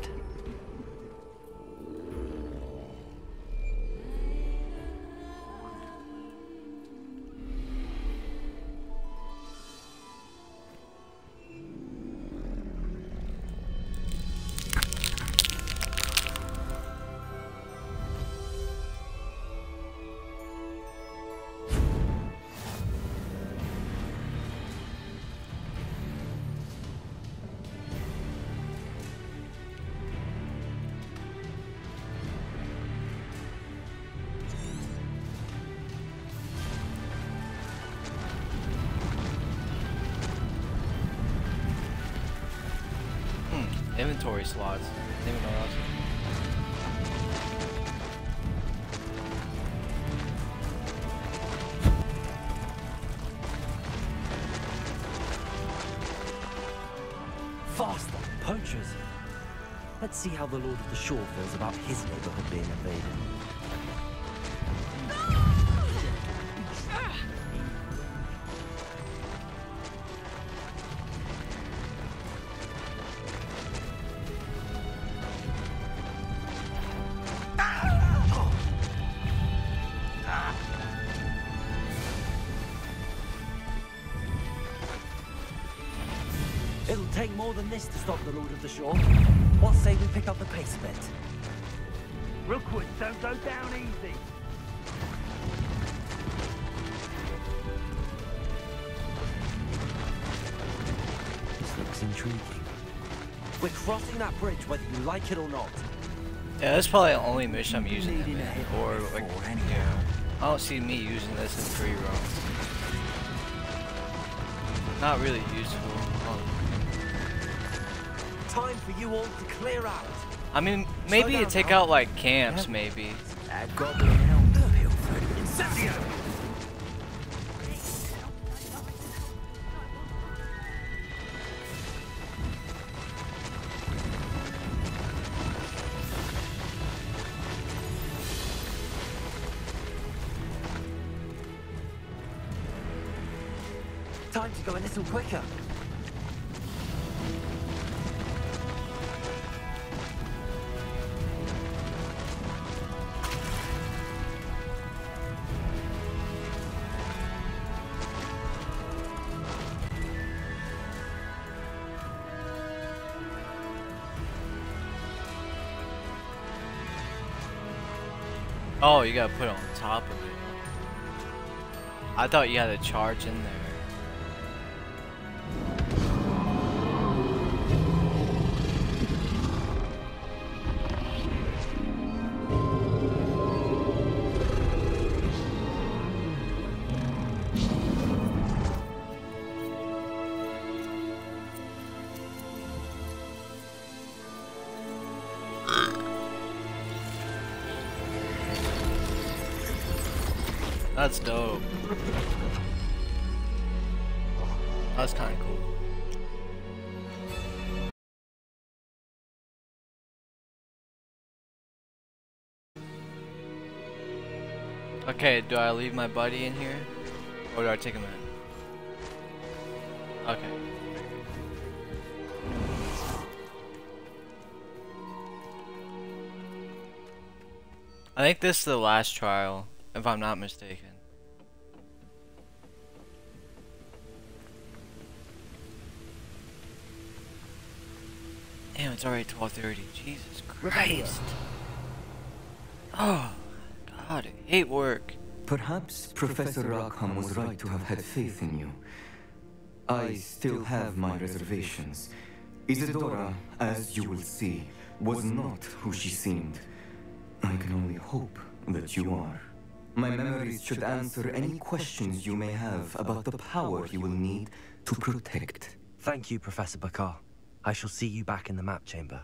Inventory slots. Even know was- Faster, poachers! Let's see how the Lord of the Shore feels about his neighborhood being invaded. The Lord of the Shore. What say we pick up the pace a bit? Rookwood, don't go down easy. This looks intriguing. We're crossing that bridge whether you like it or not. Yeah, that's probably the only mission I'm using it in. Or, like, yeah. I don't see me using this in free roam. not really useful. Time for you all to clear out. I mean, maybe to take out like camps, maybe. Add goblin help. Incendio! Time to go a little quicker. Gotta put it on top of it. I thought you had a charge in there. Okay, do I leave my buddy in here? Or do I take him in? Okay. I think this is the last trial, if I'm not mistaken. Damn, it's already 12:30. Jesus Christ. Oh, hate work. Perhaps Professor Rackham was right to have had faith in you. I still have my reservations. Isidora, as you will see, was not who she seemed. I can only hope that you are. My memories should answer any questions you may have about the power you will need to protect. Thank you, Professor Bakar. I shall see you back in the map chamber.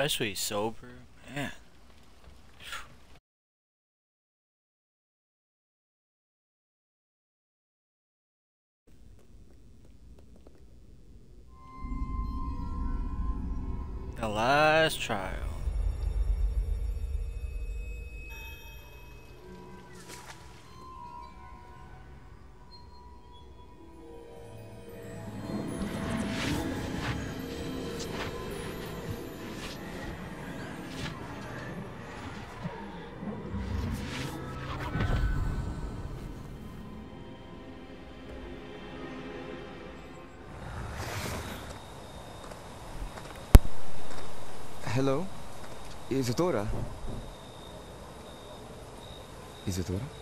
Especially sober, man. The last trial. Isadora? Isadora?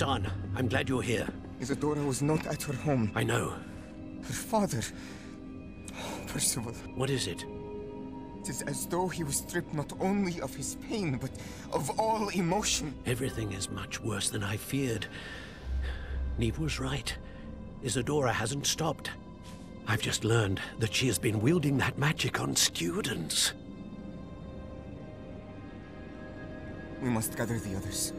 Son, I'm glad you're here. Isidora was not at her home. I know. Her father... Percival. What is it? It is as though he was stripped not only of his pain, but of all emotion. Everything is much worse than I feared. Niamh was right. Isidora hasn't stopped. I've just learned that she has been wielding that magic on students. We must gather the others.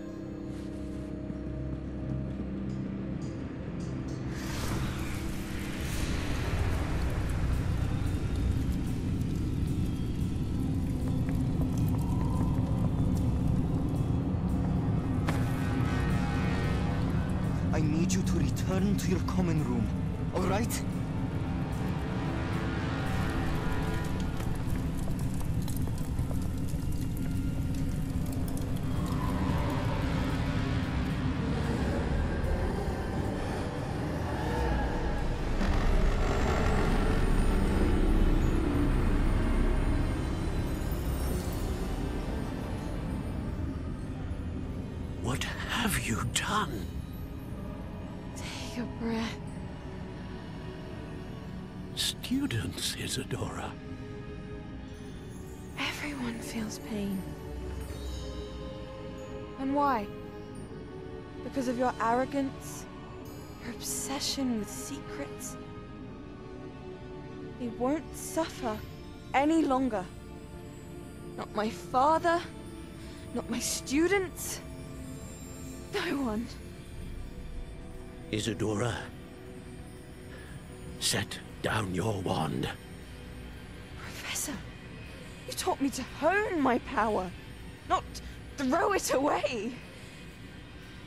Need you to return to your common room, alright? What arrogance? her obsession with secrets? They won't suffer any longer. Not my father, not my students, no one. Isidora, set down your wand. Professor, you taught me to hone my power, not throw it away.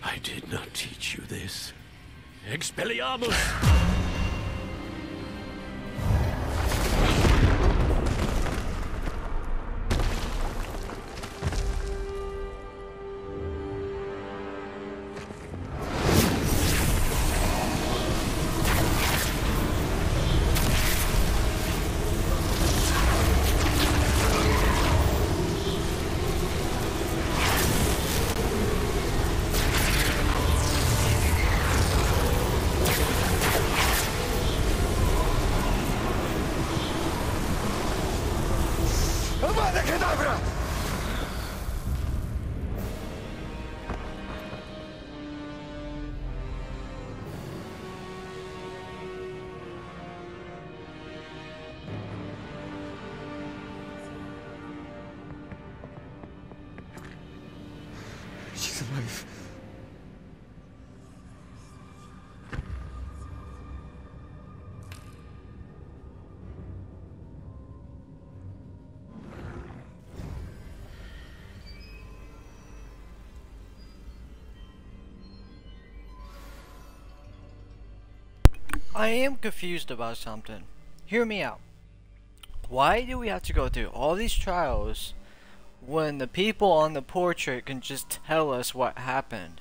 I did not teach you this. Expelliarmus! I am confused about something. Hear me out. Why do we have to go through all these trials when the people on the portrait can just tell us what happened?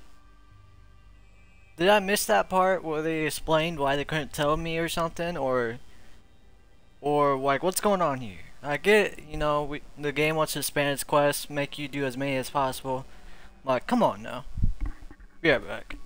Did I miss that part where they explained why they couldn't tell me or something or or like what's going on here? I get, you know, we, the game wants to expand its quest, make you do as many as possible. Like, come on now. Be right back.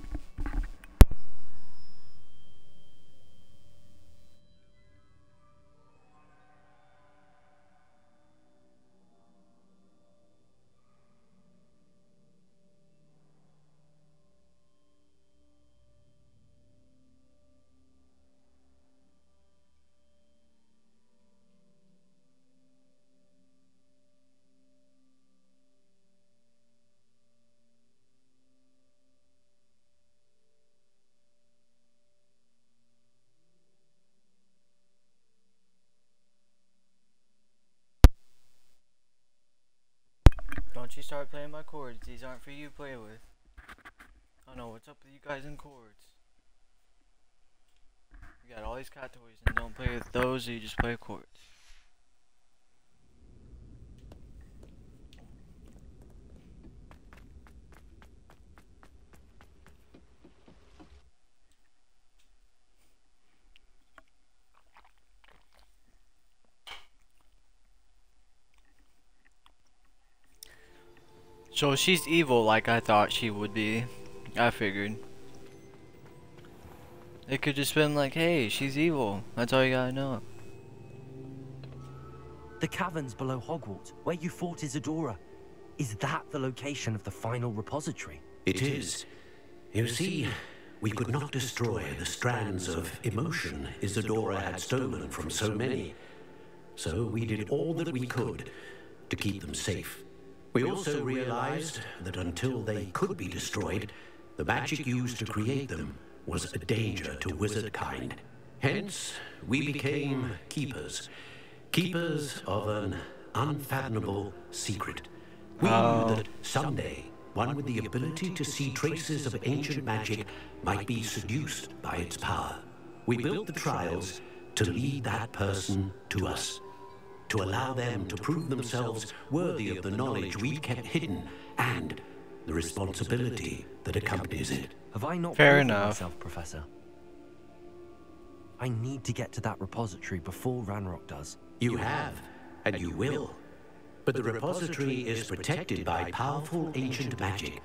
Start playing my chords. These aren't for you to play with. I don't know what's up with you guys in chords. You got all these cat toys and don't play with those, or you just play chords. So she's evil like I thought she would be. I figured. It could just been like, hey, she's evil. That's all you gotta know. The caverns below Hogwarts, where you fought Isidora. Is that the location of the final repository? It is. You see, we could not destroy the strands of emotion Isidora had stolen from so many. So we did all that we could to keep them safe. We also realized that until they could be destroyed, the magic used to create them was a danger to wizard kind. Hence, we became keepers. Keepers of an unfathomable secret. We Oh. knew ah. that someday one with the ability to see traces of ancient magic might be seduced by its power. We built the trials to lead that person to us, to allow them to prove themselves worthy of the knowledge we kept hidden and the responsibility that accompanies it. Have I not Fair proven enough. myself, Professor? I need to get to that repository before Ranrock does. You have, and you will. But the repository is protected by powerful ancient magic.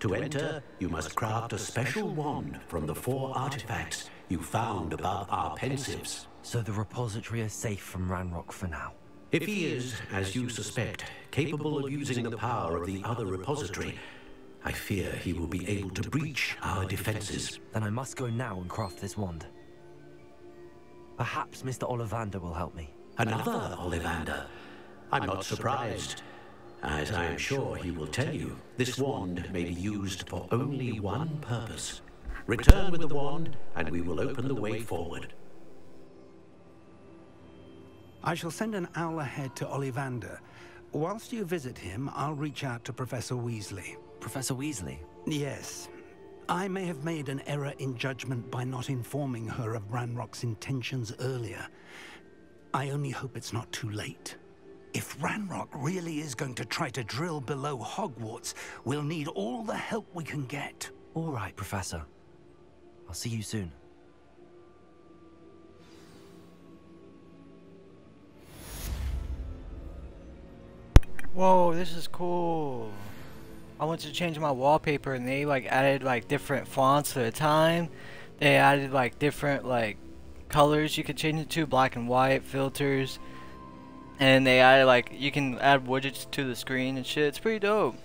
To enter, you must craft a special wand from the four artifacts you found above our Pensieves. So the repository is safe from Ranrock for now. If he is, as you suspect, capable of using the power of the other repository, I fear he will be able to breach our defenses. Then I must go now and craft this wand. Perhaps Mr. Ollivander will help me. Another Ollivander? I'm not surprised. As I am sure he will tell you, this wand may be used for only one purpose. Return with the wand, and we will open the way forward. I shall send an owl ahead to Ollivander. Whilst you visit him, I'll reach out to Professor Weasley. Professor Weasley? Yes. I may have made an error in judgment by not informing her of Ranrock's intentions earlier. I only hope it's not too late. If Ranrock really is going to try to drill below Hogwarts, we'll need all the help we can get. All right, Professor. I'll see you soon. Whoa, this is cool. I went to change my wallpaper and they like added like different fonts at a time. They added like different like colors you could change it to, black and white, filters. And they added like, you can add widgets to the screen and shit. It's pretty dope.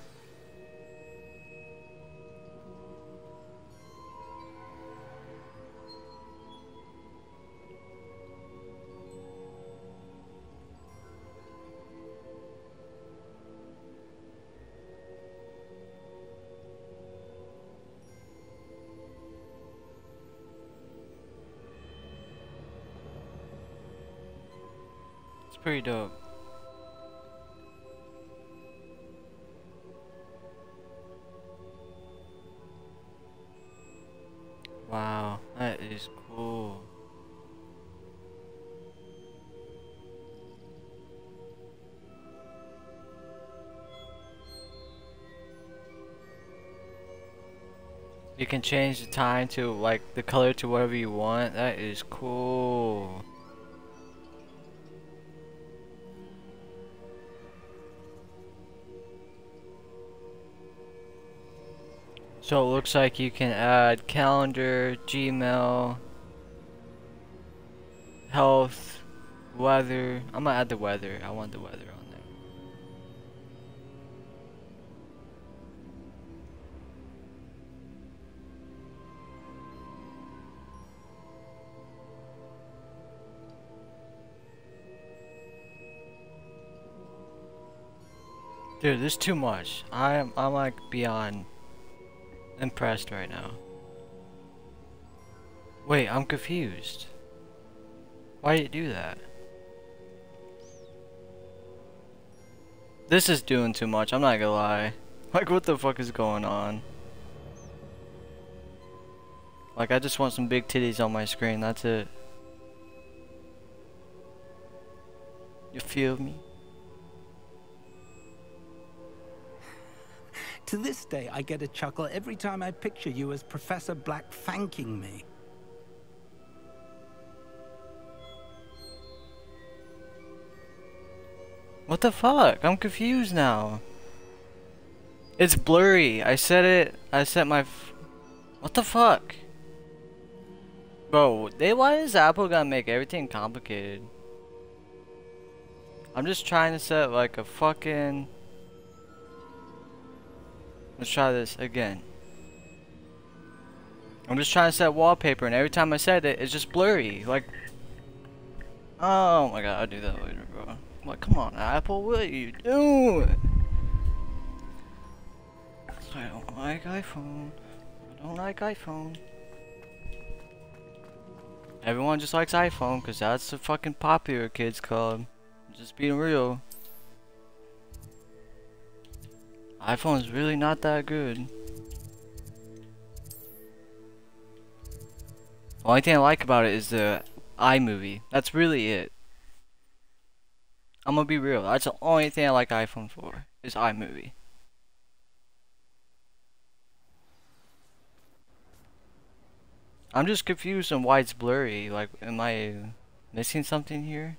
Dope. Wow, that is cool. You can change the time to like the color to whatever you want. That is cool. So it looks like you can add calendar, Gmail, health, weather. I'm gonna add the weather. I want the weather on there. Dude, this is too much. I am I'm like beyond impressed right now. Wait, I'm confused. Why did you do that? This is doing too much, I'm not gonna lie. <laughs> Like, what the fuck is going on? Like, I just want some big titties on my screen, that's it. You feel me? To this day, I get a chuckle every time I picture you as Professor Black thanking me. What the fuck? I'm confused now. It's blurry. I set it. I set my. What the fuck? Bro, they why is Apple gonna make everything complicated? I'm just trying to set like a fucking. Let's try this again. I'm just trying to set wallpaper, and every time I set it, it's just blurry. Like, oh my god, I'll do that later, bro. I'm like, come on, Apple, what are you doing? I don't like iPhone. I don't like iPhone. Everyone just likes iPhone because that's the fucking popular kids club. Just being real. iPhone's really not that good. The only thing I like about it is the iMovie. That's really it. I'm gonna be real. That's the only thing I like iPhone for is iMovie. I'm just confused on why it's blurry. Like, am I missing something here?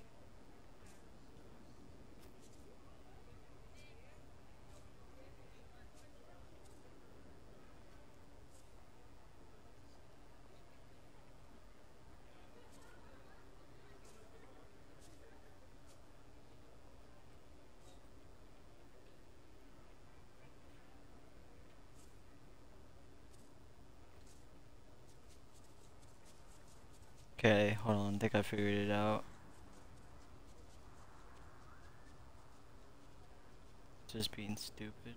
Okay, hold on. I think I figured it out. Just being stupid.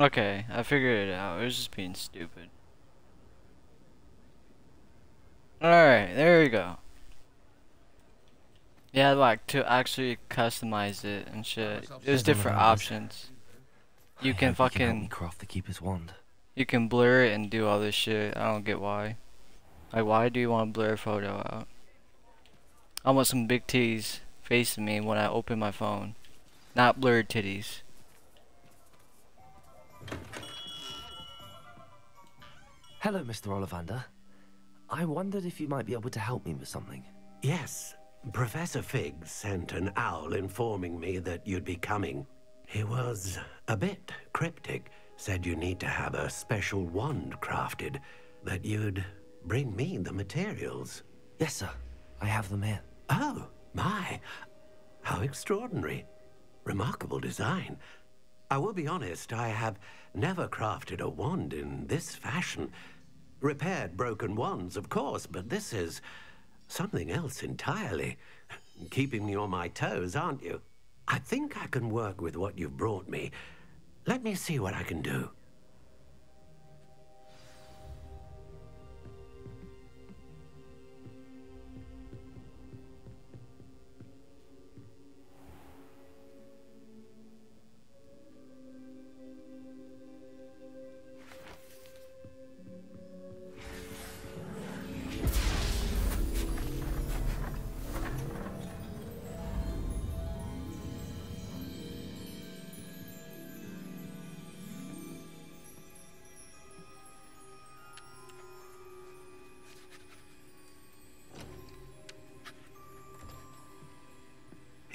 Okay, I figured it out. It was just being stupid. Alright, there we go. Yeah, like to actually customize it and shit. There's different options. You can fucking craft the keeper's wand. You can blur it and do all this shit. I don't get why. Like, why do you want to blur a photo out? I want some big titties facing me when I open my phone, not blurred titties. Hello, Mr. Ollivander. I wondered if you might be able to help me with something. Yes, Professor Fig sent an owl informing me that you'd be coming. He was a bit cryptic, said you need to have a special wand crafted, that you'd bring me the materials. Yes, sir. I have them here. Oh, my. How extraordinary. Remarkable design. I will be honest, I have never crafted a wand in this fashion. Repaired broken wands, of course, but this is something else entirely. Keeping me on my toes, aren't you? I think I can work with what you've brought me. Let me see what I can do.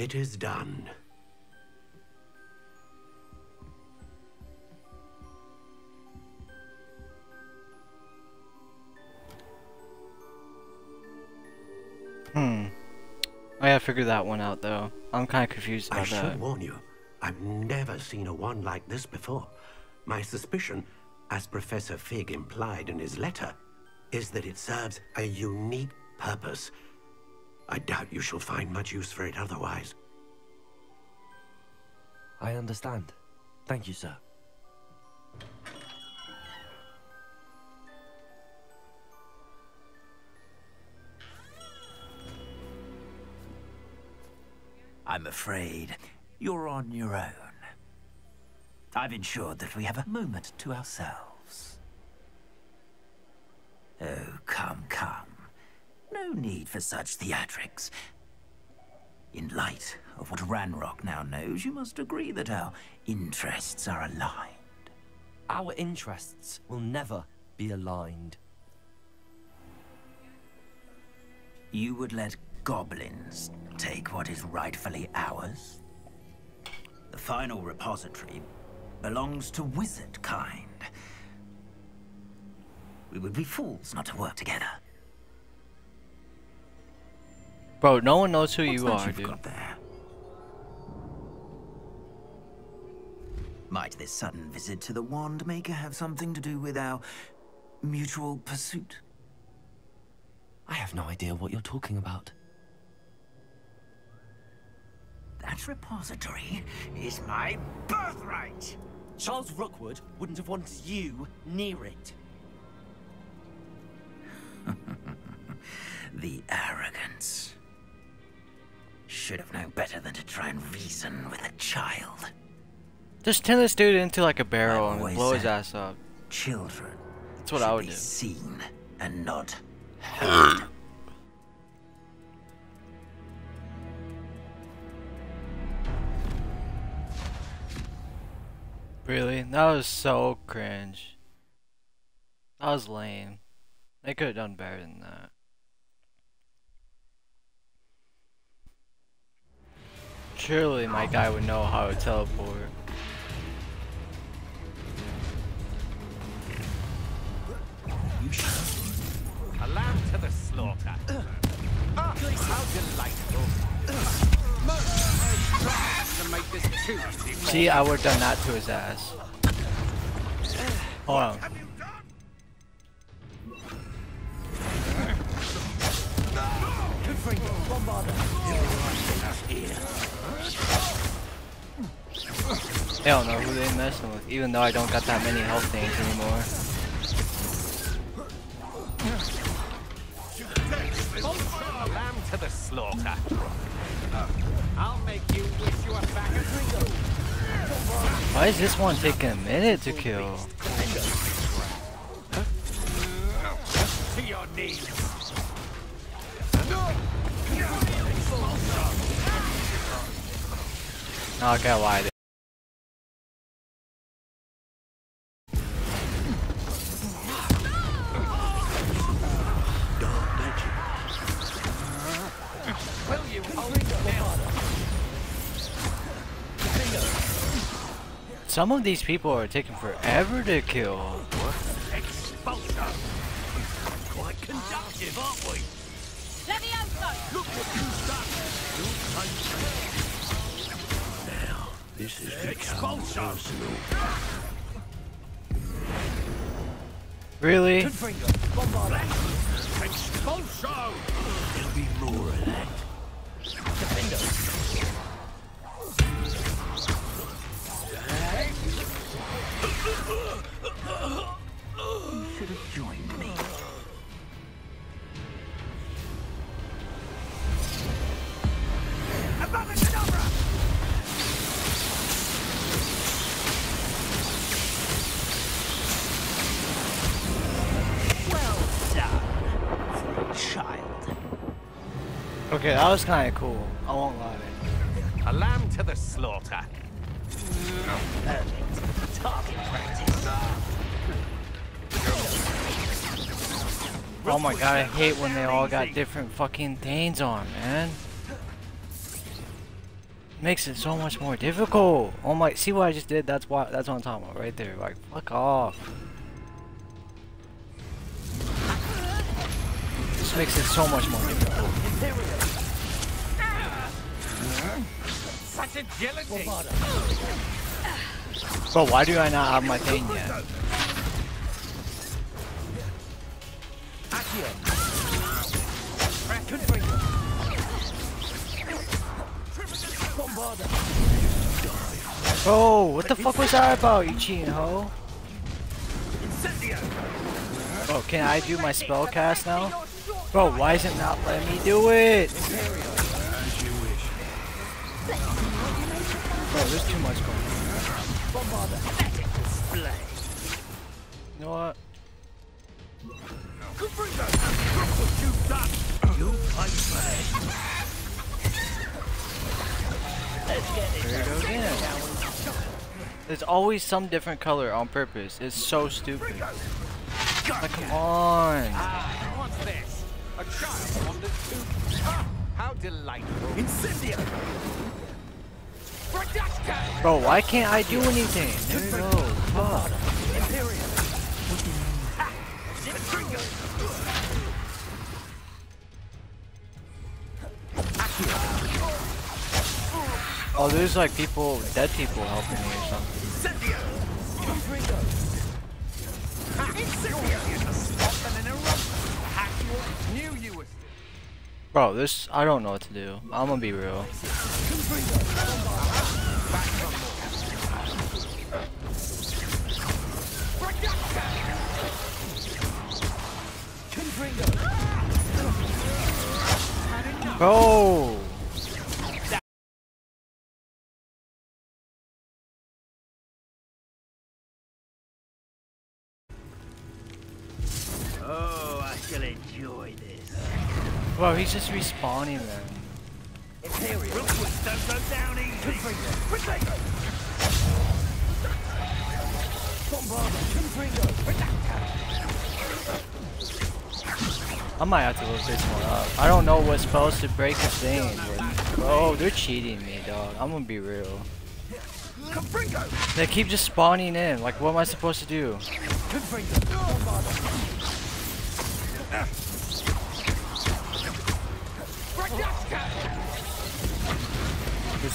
It is done. Hmm. I gotta figure that one out though. I'm kind of confused about that. I should warn you, I've never seen a wand like this before. My suspicion, as Professor Fig implied in his letter, is that it serves a unique purpose. I doubt you shall find much use for it otherwise. I understand. Thank you, sir. I'm afraid you're on your own. I've ensured that we have a moment to ourselves. Oh, come, come. No need for such theatrics. In light of what Ranrock now knows, you must agree that our interests are aligned. Our interests will never be aligned. You would let goblins take what is rightfully ours? The final repository belongs to wizard kind. We would be fools not to work together. Bro, no one knows who What's you are, you've dude. Might this sudden visit to the Wand Maker have something to do with our mutual pursuit? I have no idea what you're talking about. That repository is my birthright. Charles Rookwood wouldn't have wanted you near it. <laughs> the arrogance. Should have known better than to try and reason with a child. Just turn this dude into like a barrel and blow his ass up. Children. That's what I would be do. Seen and not heard. Really? That was so cringe. That was lame. They could have done better than that. Surely my guy would know how to teleport. Lamb to the slaughter. Ah, how delightful. To make this too. See, I would have done that to his ass. Hold on. They don't know who they messing with, even though I don't got that many health things anymore. To the slaughter. Uh, I'll make you wish you were back at Ringo. Why is this one taking a minute to kill? To your knees. Not gonna lie. Will Some of these people are taking forever to kill. What? Expulsion. Quite conductive, aren't we? Look what you've done. Now, this is become. Really? There'll be more of that. You should have joined me. Well done for a child. Okay, that was kind of cool. I won't lie. A lamb to the slaughter. Oh my god, I hate when they all got different fucking things on, man. Makes it so much more difficult. Oh my, see what I just did? That's what that's what I'm talking about right there. Like, fuck off. This makes it so much more difficult. Such agility. Bro, why do I not have my thing yet? Bro, what the fuck was that about, you cheating hoe? Oh, can I do my spell cast now? Bro, why is it not letting me do it? Bro, there's too much going on. You know what? There you go again. There's always some different color on purpose. It's so stupid. Like, come on. Ah, what's this? A child. Ah, how delightful. Bradashka. Bro, why can't I do anything? There you go. Fuck. Oh, there's like people, dead people helping me or something. Bro, this, I don't know what to do. I'm gonna be real. Bro! Bro, he's just respawning. Confringo. I might have to look this one up. I don't know what's supposed to break a thing. But, bro, they're cheating me, dog. I'm gonna be real. They keep just spawning in. Like, what am I supposed to do? Confringo.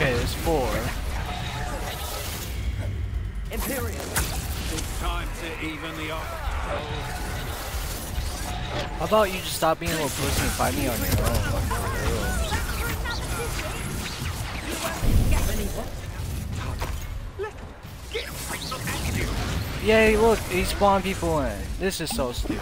Okay, there's four. Imperial. It's time to even the odds. How about you just stop being a little pussy and fight me on your own? Yay, look, he spawned people in. This is so stupid.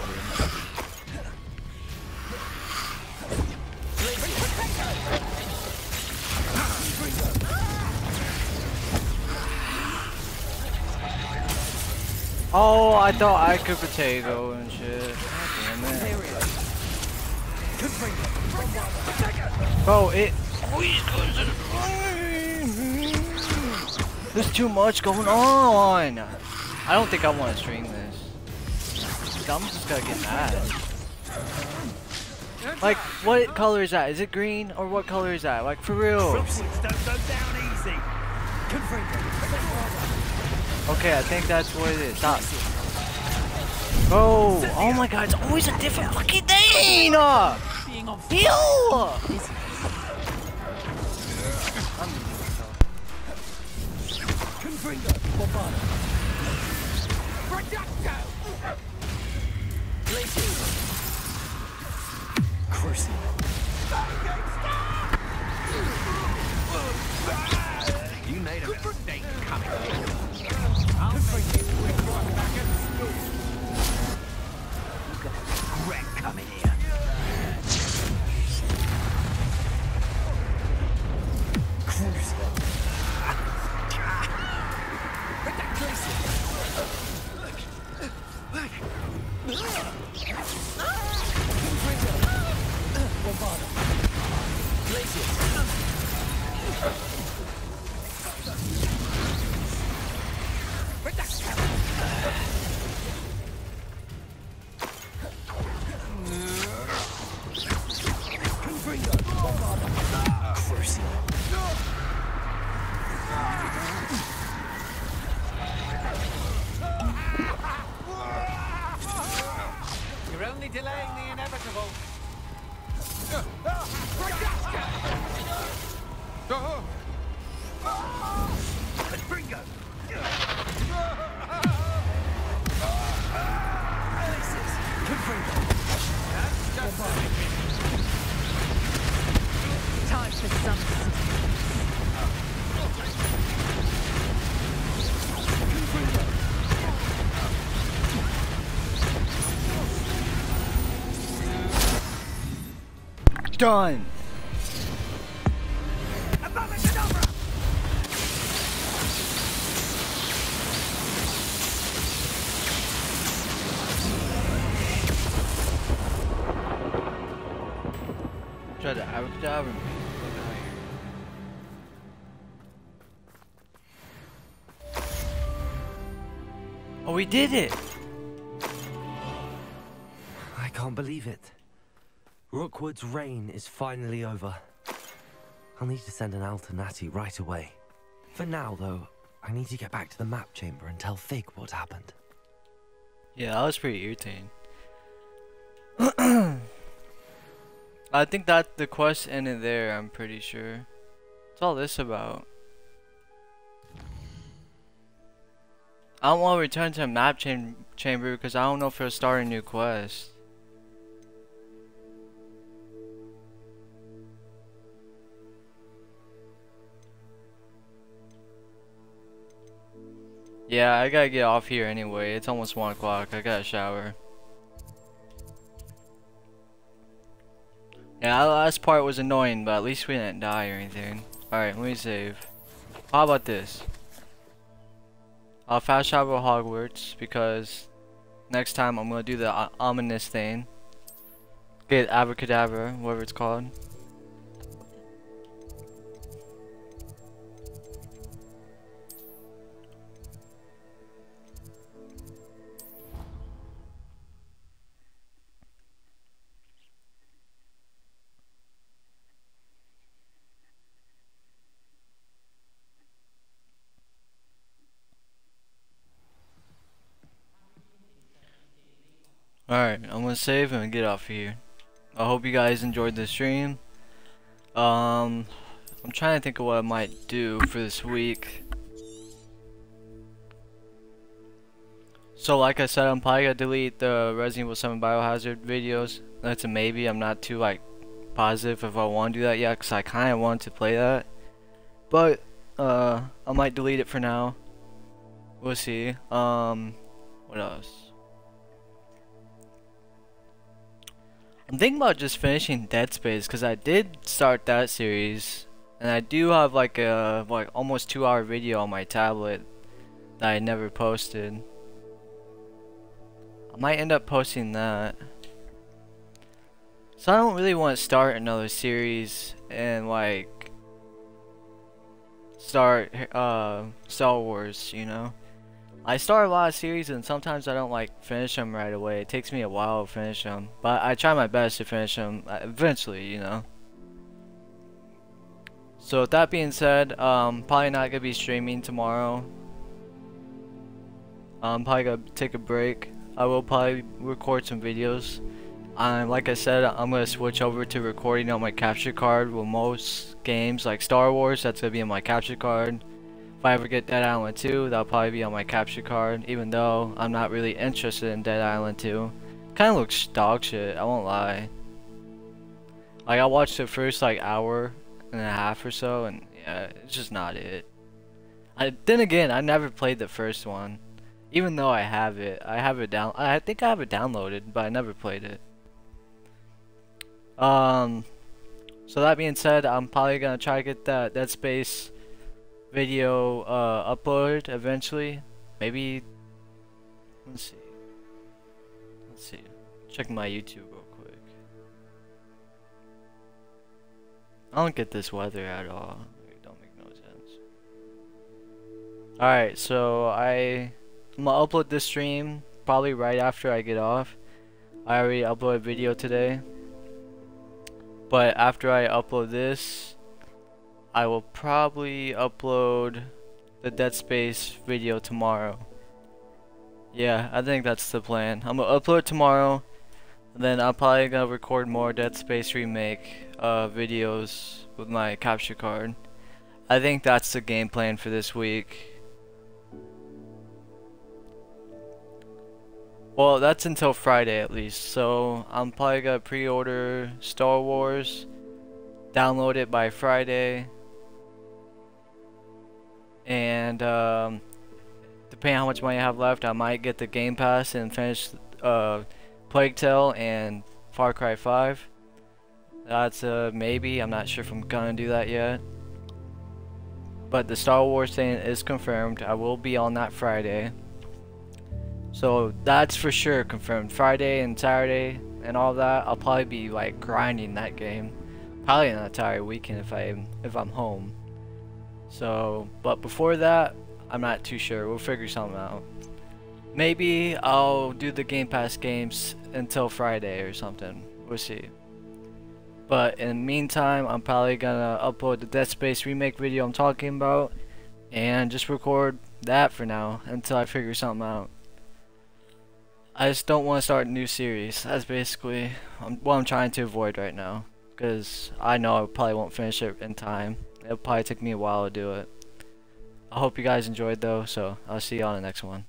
Oh, I thought I could potato and shit. Damn it. Bro, it. There's too much going on. I don't think I want to stream this. I'm just gonna get mad. Like, what color is that? Is it green or what color is that? Like, for real. Okay, I think that's what it is. Stop. Bro, oh my god, it's always a different fucking thing! Uh, Heal! Confringo. Done! Try to abracadabra me. Oh, we did it! I can't believe it. Rookwood's reign is finally over. I'll need to send an Al to Natty right away. For now, though, I need to get back to the map chamber and tell Fig what happened. Yeah, that was pretty irritating. <clears throat> I think that the quest ended there, I'm pretty sure. What's all this about? I don't want to return to the map cham chamber because I don't know if it'll start a new quest. Yeah, I gotta get off here anyway. It's almost 1 o'clock. I gotta shower. Yeah, that last part was annoying, but at least we didn't die or anything. Alright, let me save. How about this? I'll fast travel Hogwarts because next time I'm gonna do the uh, ominous thing. Get Abracadabra, whatever it's called. Alright, I'm gonna save and get off here. I hope you guys enjoyed the stream. Um, I'm trying to think of what I might do for this week. So like I said, I'm probably gonna delete the Resident Evil 7 Biohazard videos. That's a maybe. I'm not too like positive if I want to do that yet, cause I kind of want to play that. But uh, I might delete it for now. We'll see. Um, what else? I'm thinking about just finishing Dead Space because I did start that series and I do have like a like almost two hour video on my tablet that I never posted. I might end up posting that. So I don't really want to start another series and like start uh Star Wars, you know. I start a lot of series and sometimes I don't like finish them right away. It takes me a while to finish them. But I try my best to finish them uh, eventually, you know. So with that being said, um, probably not to be streaming tomorrow. I'm probably to take a break. I will probably record some videos. Um, like I said, I'm to switch over to recording on my capture card with most games like Star Wars. That's to be on my capture card. If I ever get Dead Island 2, that'll probably be on my capture card, even though I'm not really interested in Dead Island 2. Kinda looks dog shit, I won't lie. Like, I watched the first, like, hour and a half or so, and yeah, it's just not it. I, then again, I never played the first one. Even though I have it, I have it down. I think I have it downloaded, but I never played it. Um, so that being said, I'm probably gonna try to get that Dead Space video uh, upload eventually. Maybe, let's see. Let's see. Check my YouTube real quick. I don't get this weather at all. It don't make no sense. Alright, so I, I'm gonna upload this stream probably right after I get off. I already uploaded a video today. But after I upload this, I will probably upload the Dead Space video tomorrow. Yeah, I think that's the plan. I'm gonna upload tomorrow, and then I'm probably gonna record more Dead Space remake uh, videos with my capture card. I think that's the game plan for this week. Well, that's until Friday at least, so I'm probably gonna pre-order Star Wars, download it by Friday, and um, depending on how much money I have left, I might get the Game Pass and finish uh, Plague Tale and Far Cry 5. That's a maybe. I'm not sure if I'm gonna do that yet. But the Star Wars thing is confirmed. I will be on that Friday. So that's for sure confirmed. Friday and Saturday and all that. I'll probably be like grinding that game. Probably an entire weekend if I if I'm home. So, but before that, I'm not too sure. We'll figure something out. Maybe I'll do the Game Pass games until Friday or something. We'll see. But in the meantime, I'm probably gonna upload the Dead Space remake video I'm talking about and just record that for now until I figure something out. I just don't want to start a new series. That's basically what I'm trying to avoid right now. Because I know I probably won't finish it in time. It'll probably took me a while to do it. I hope you guys enjoyed though, so I'll see you on the next one.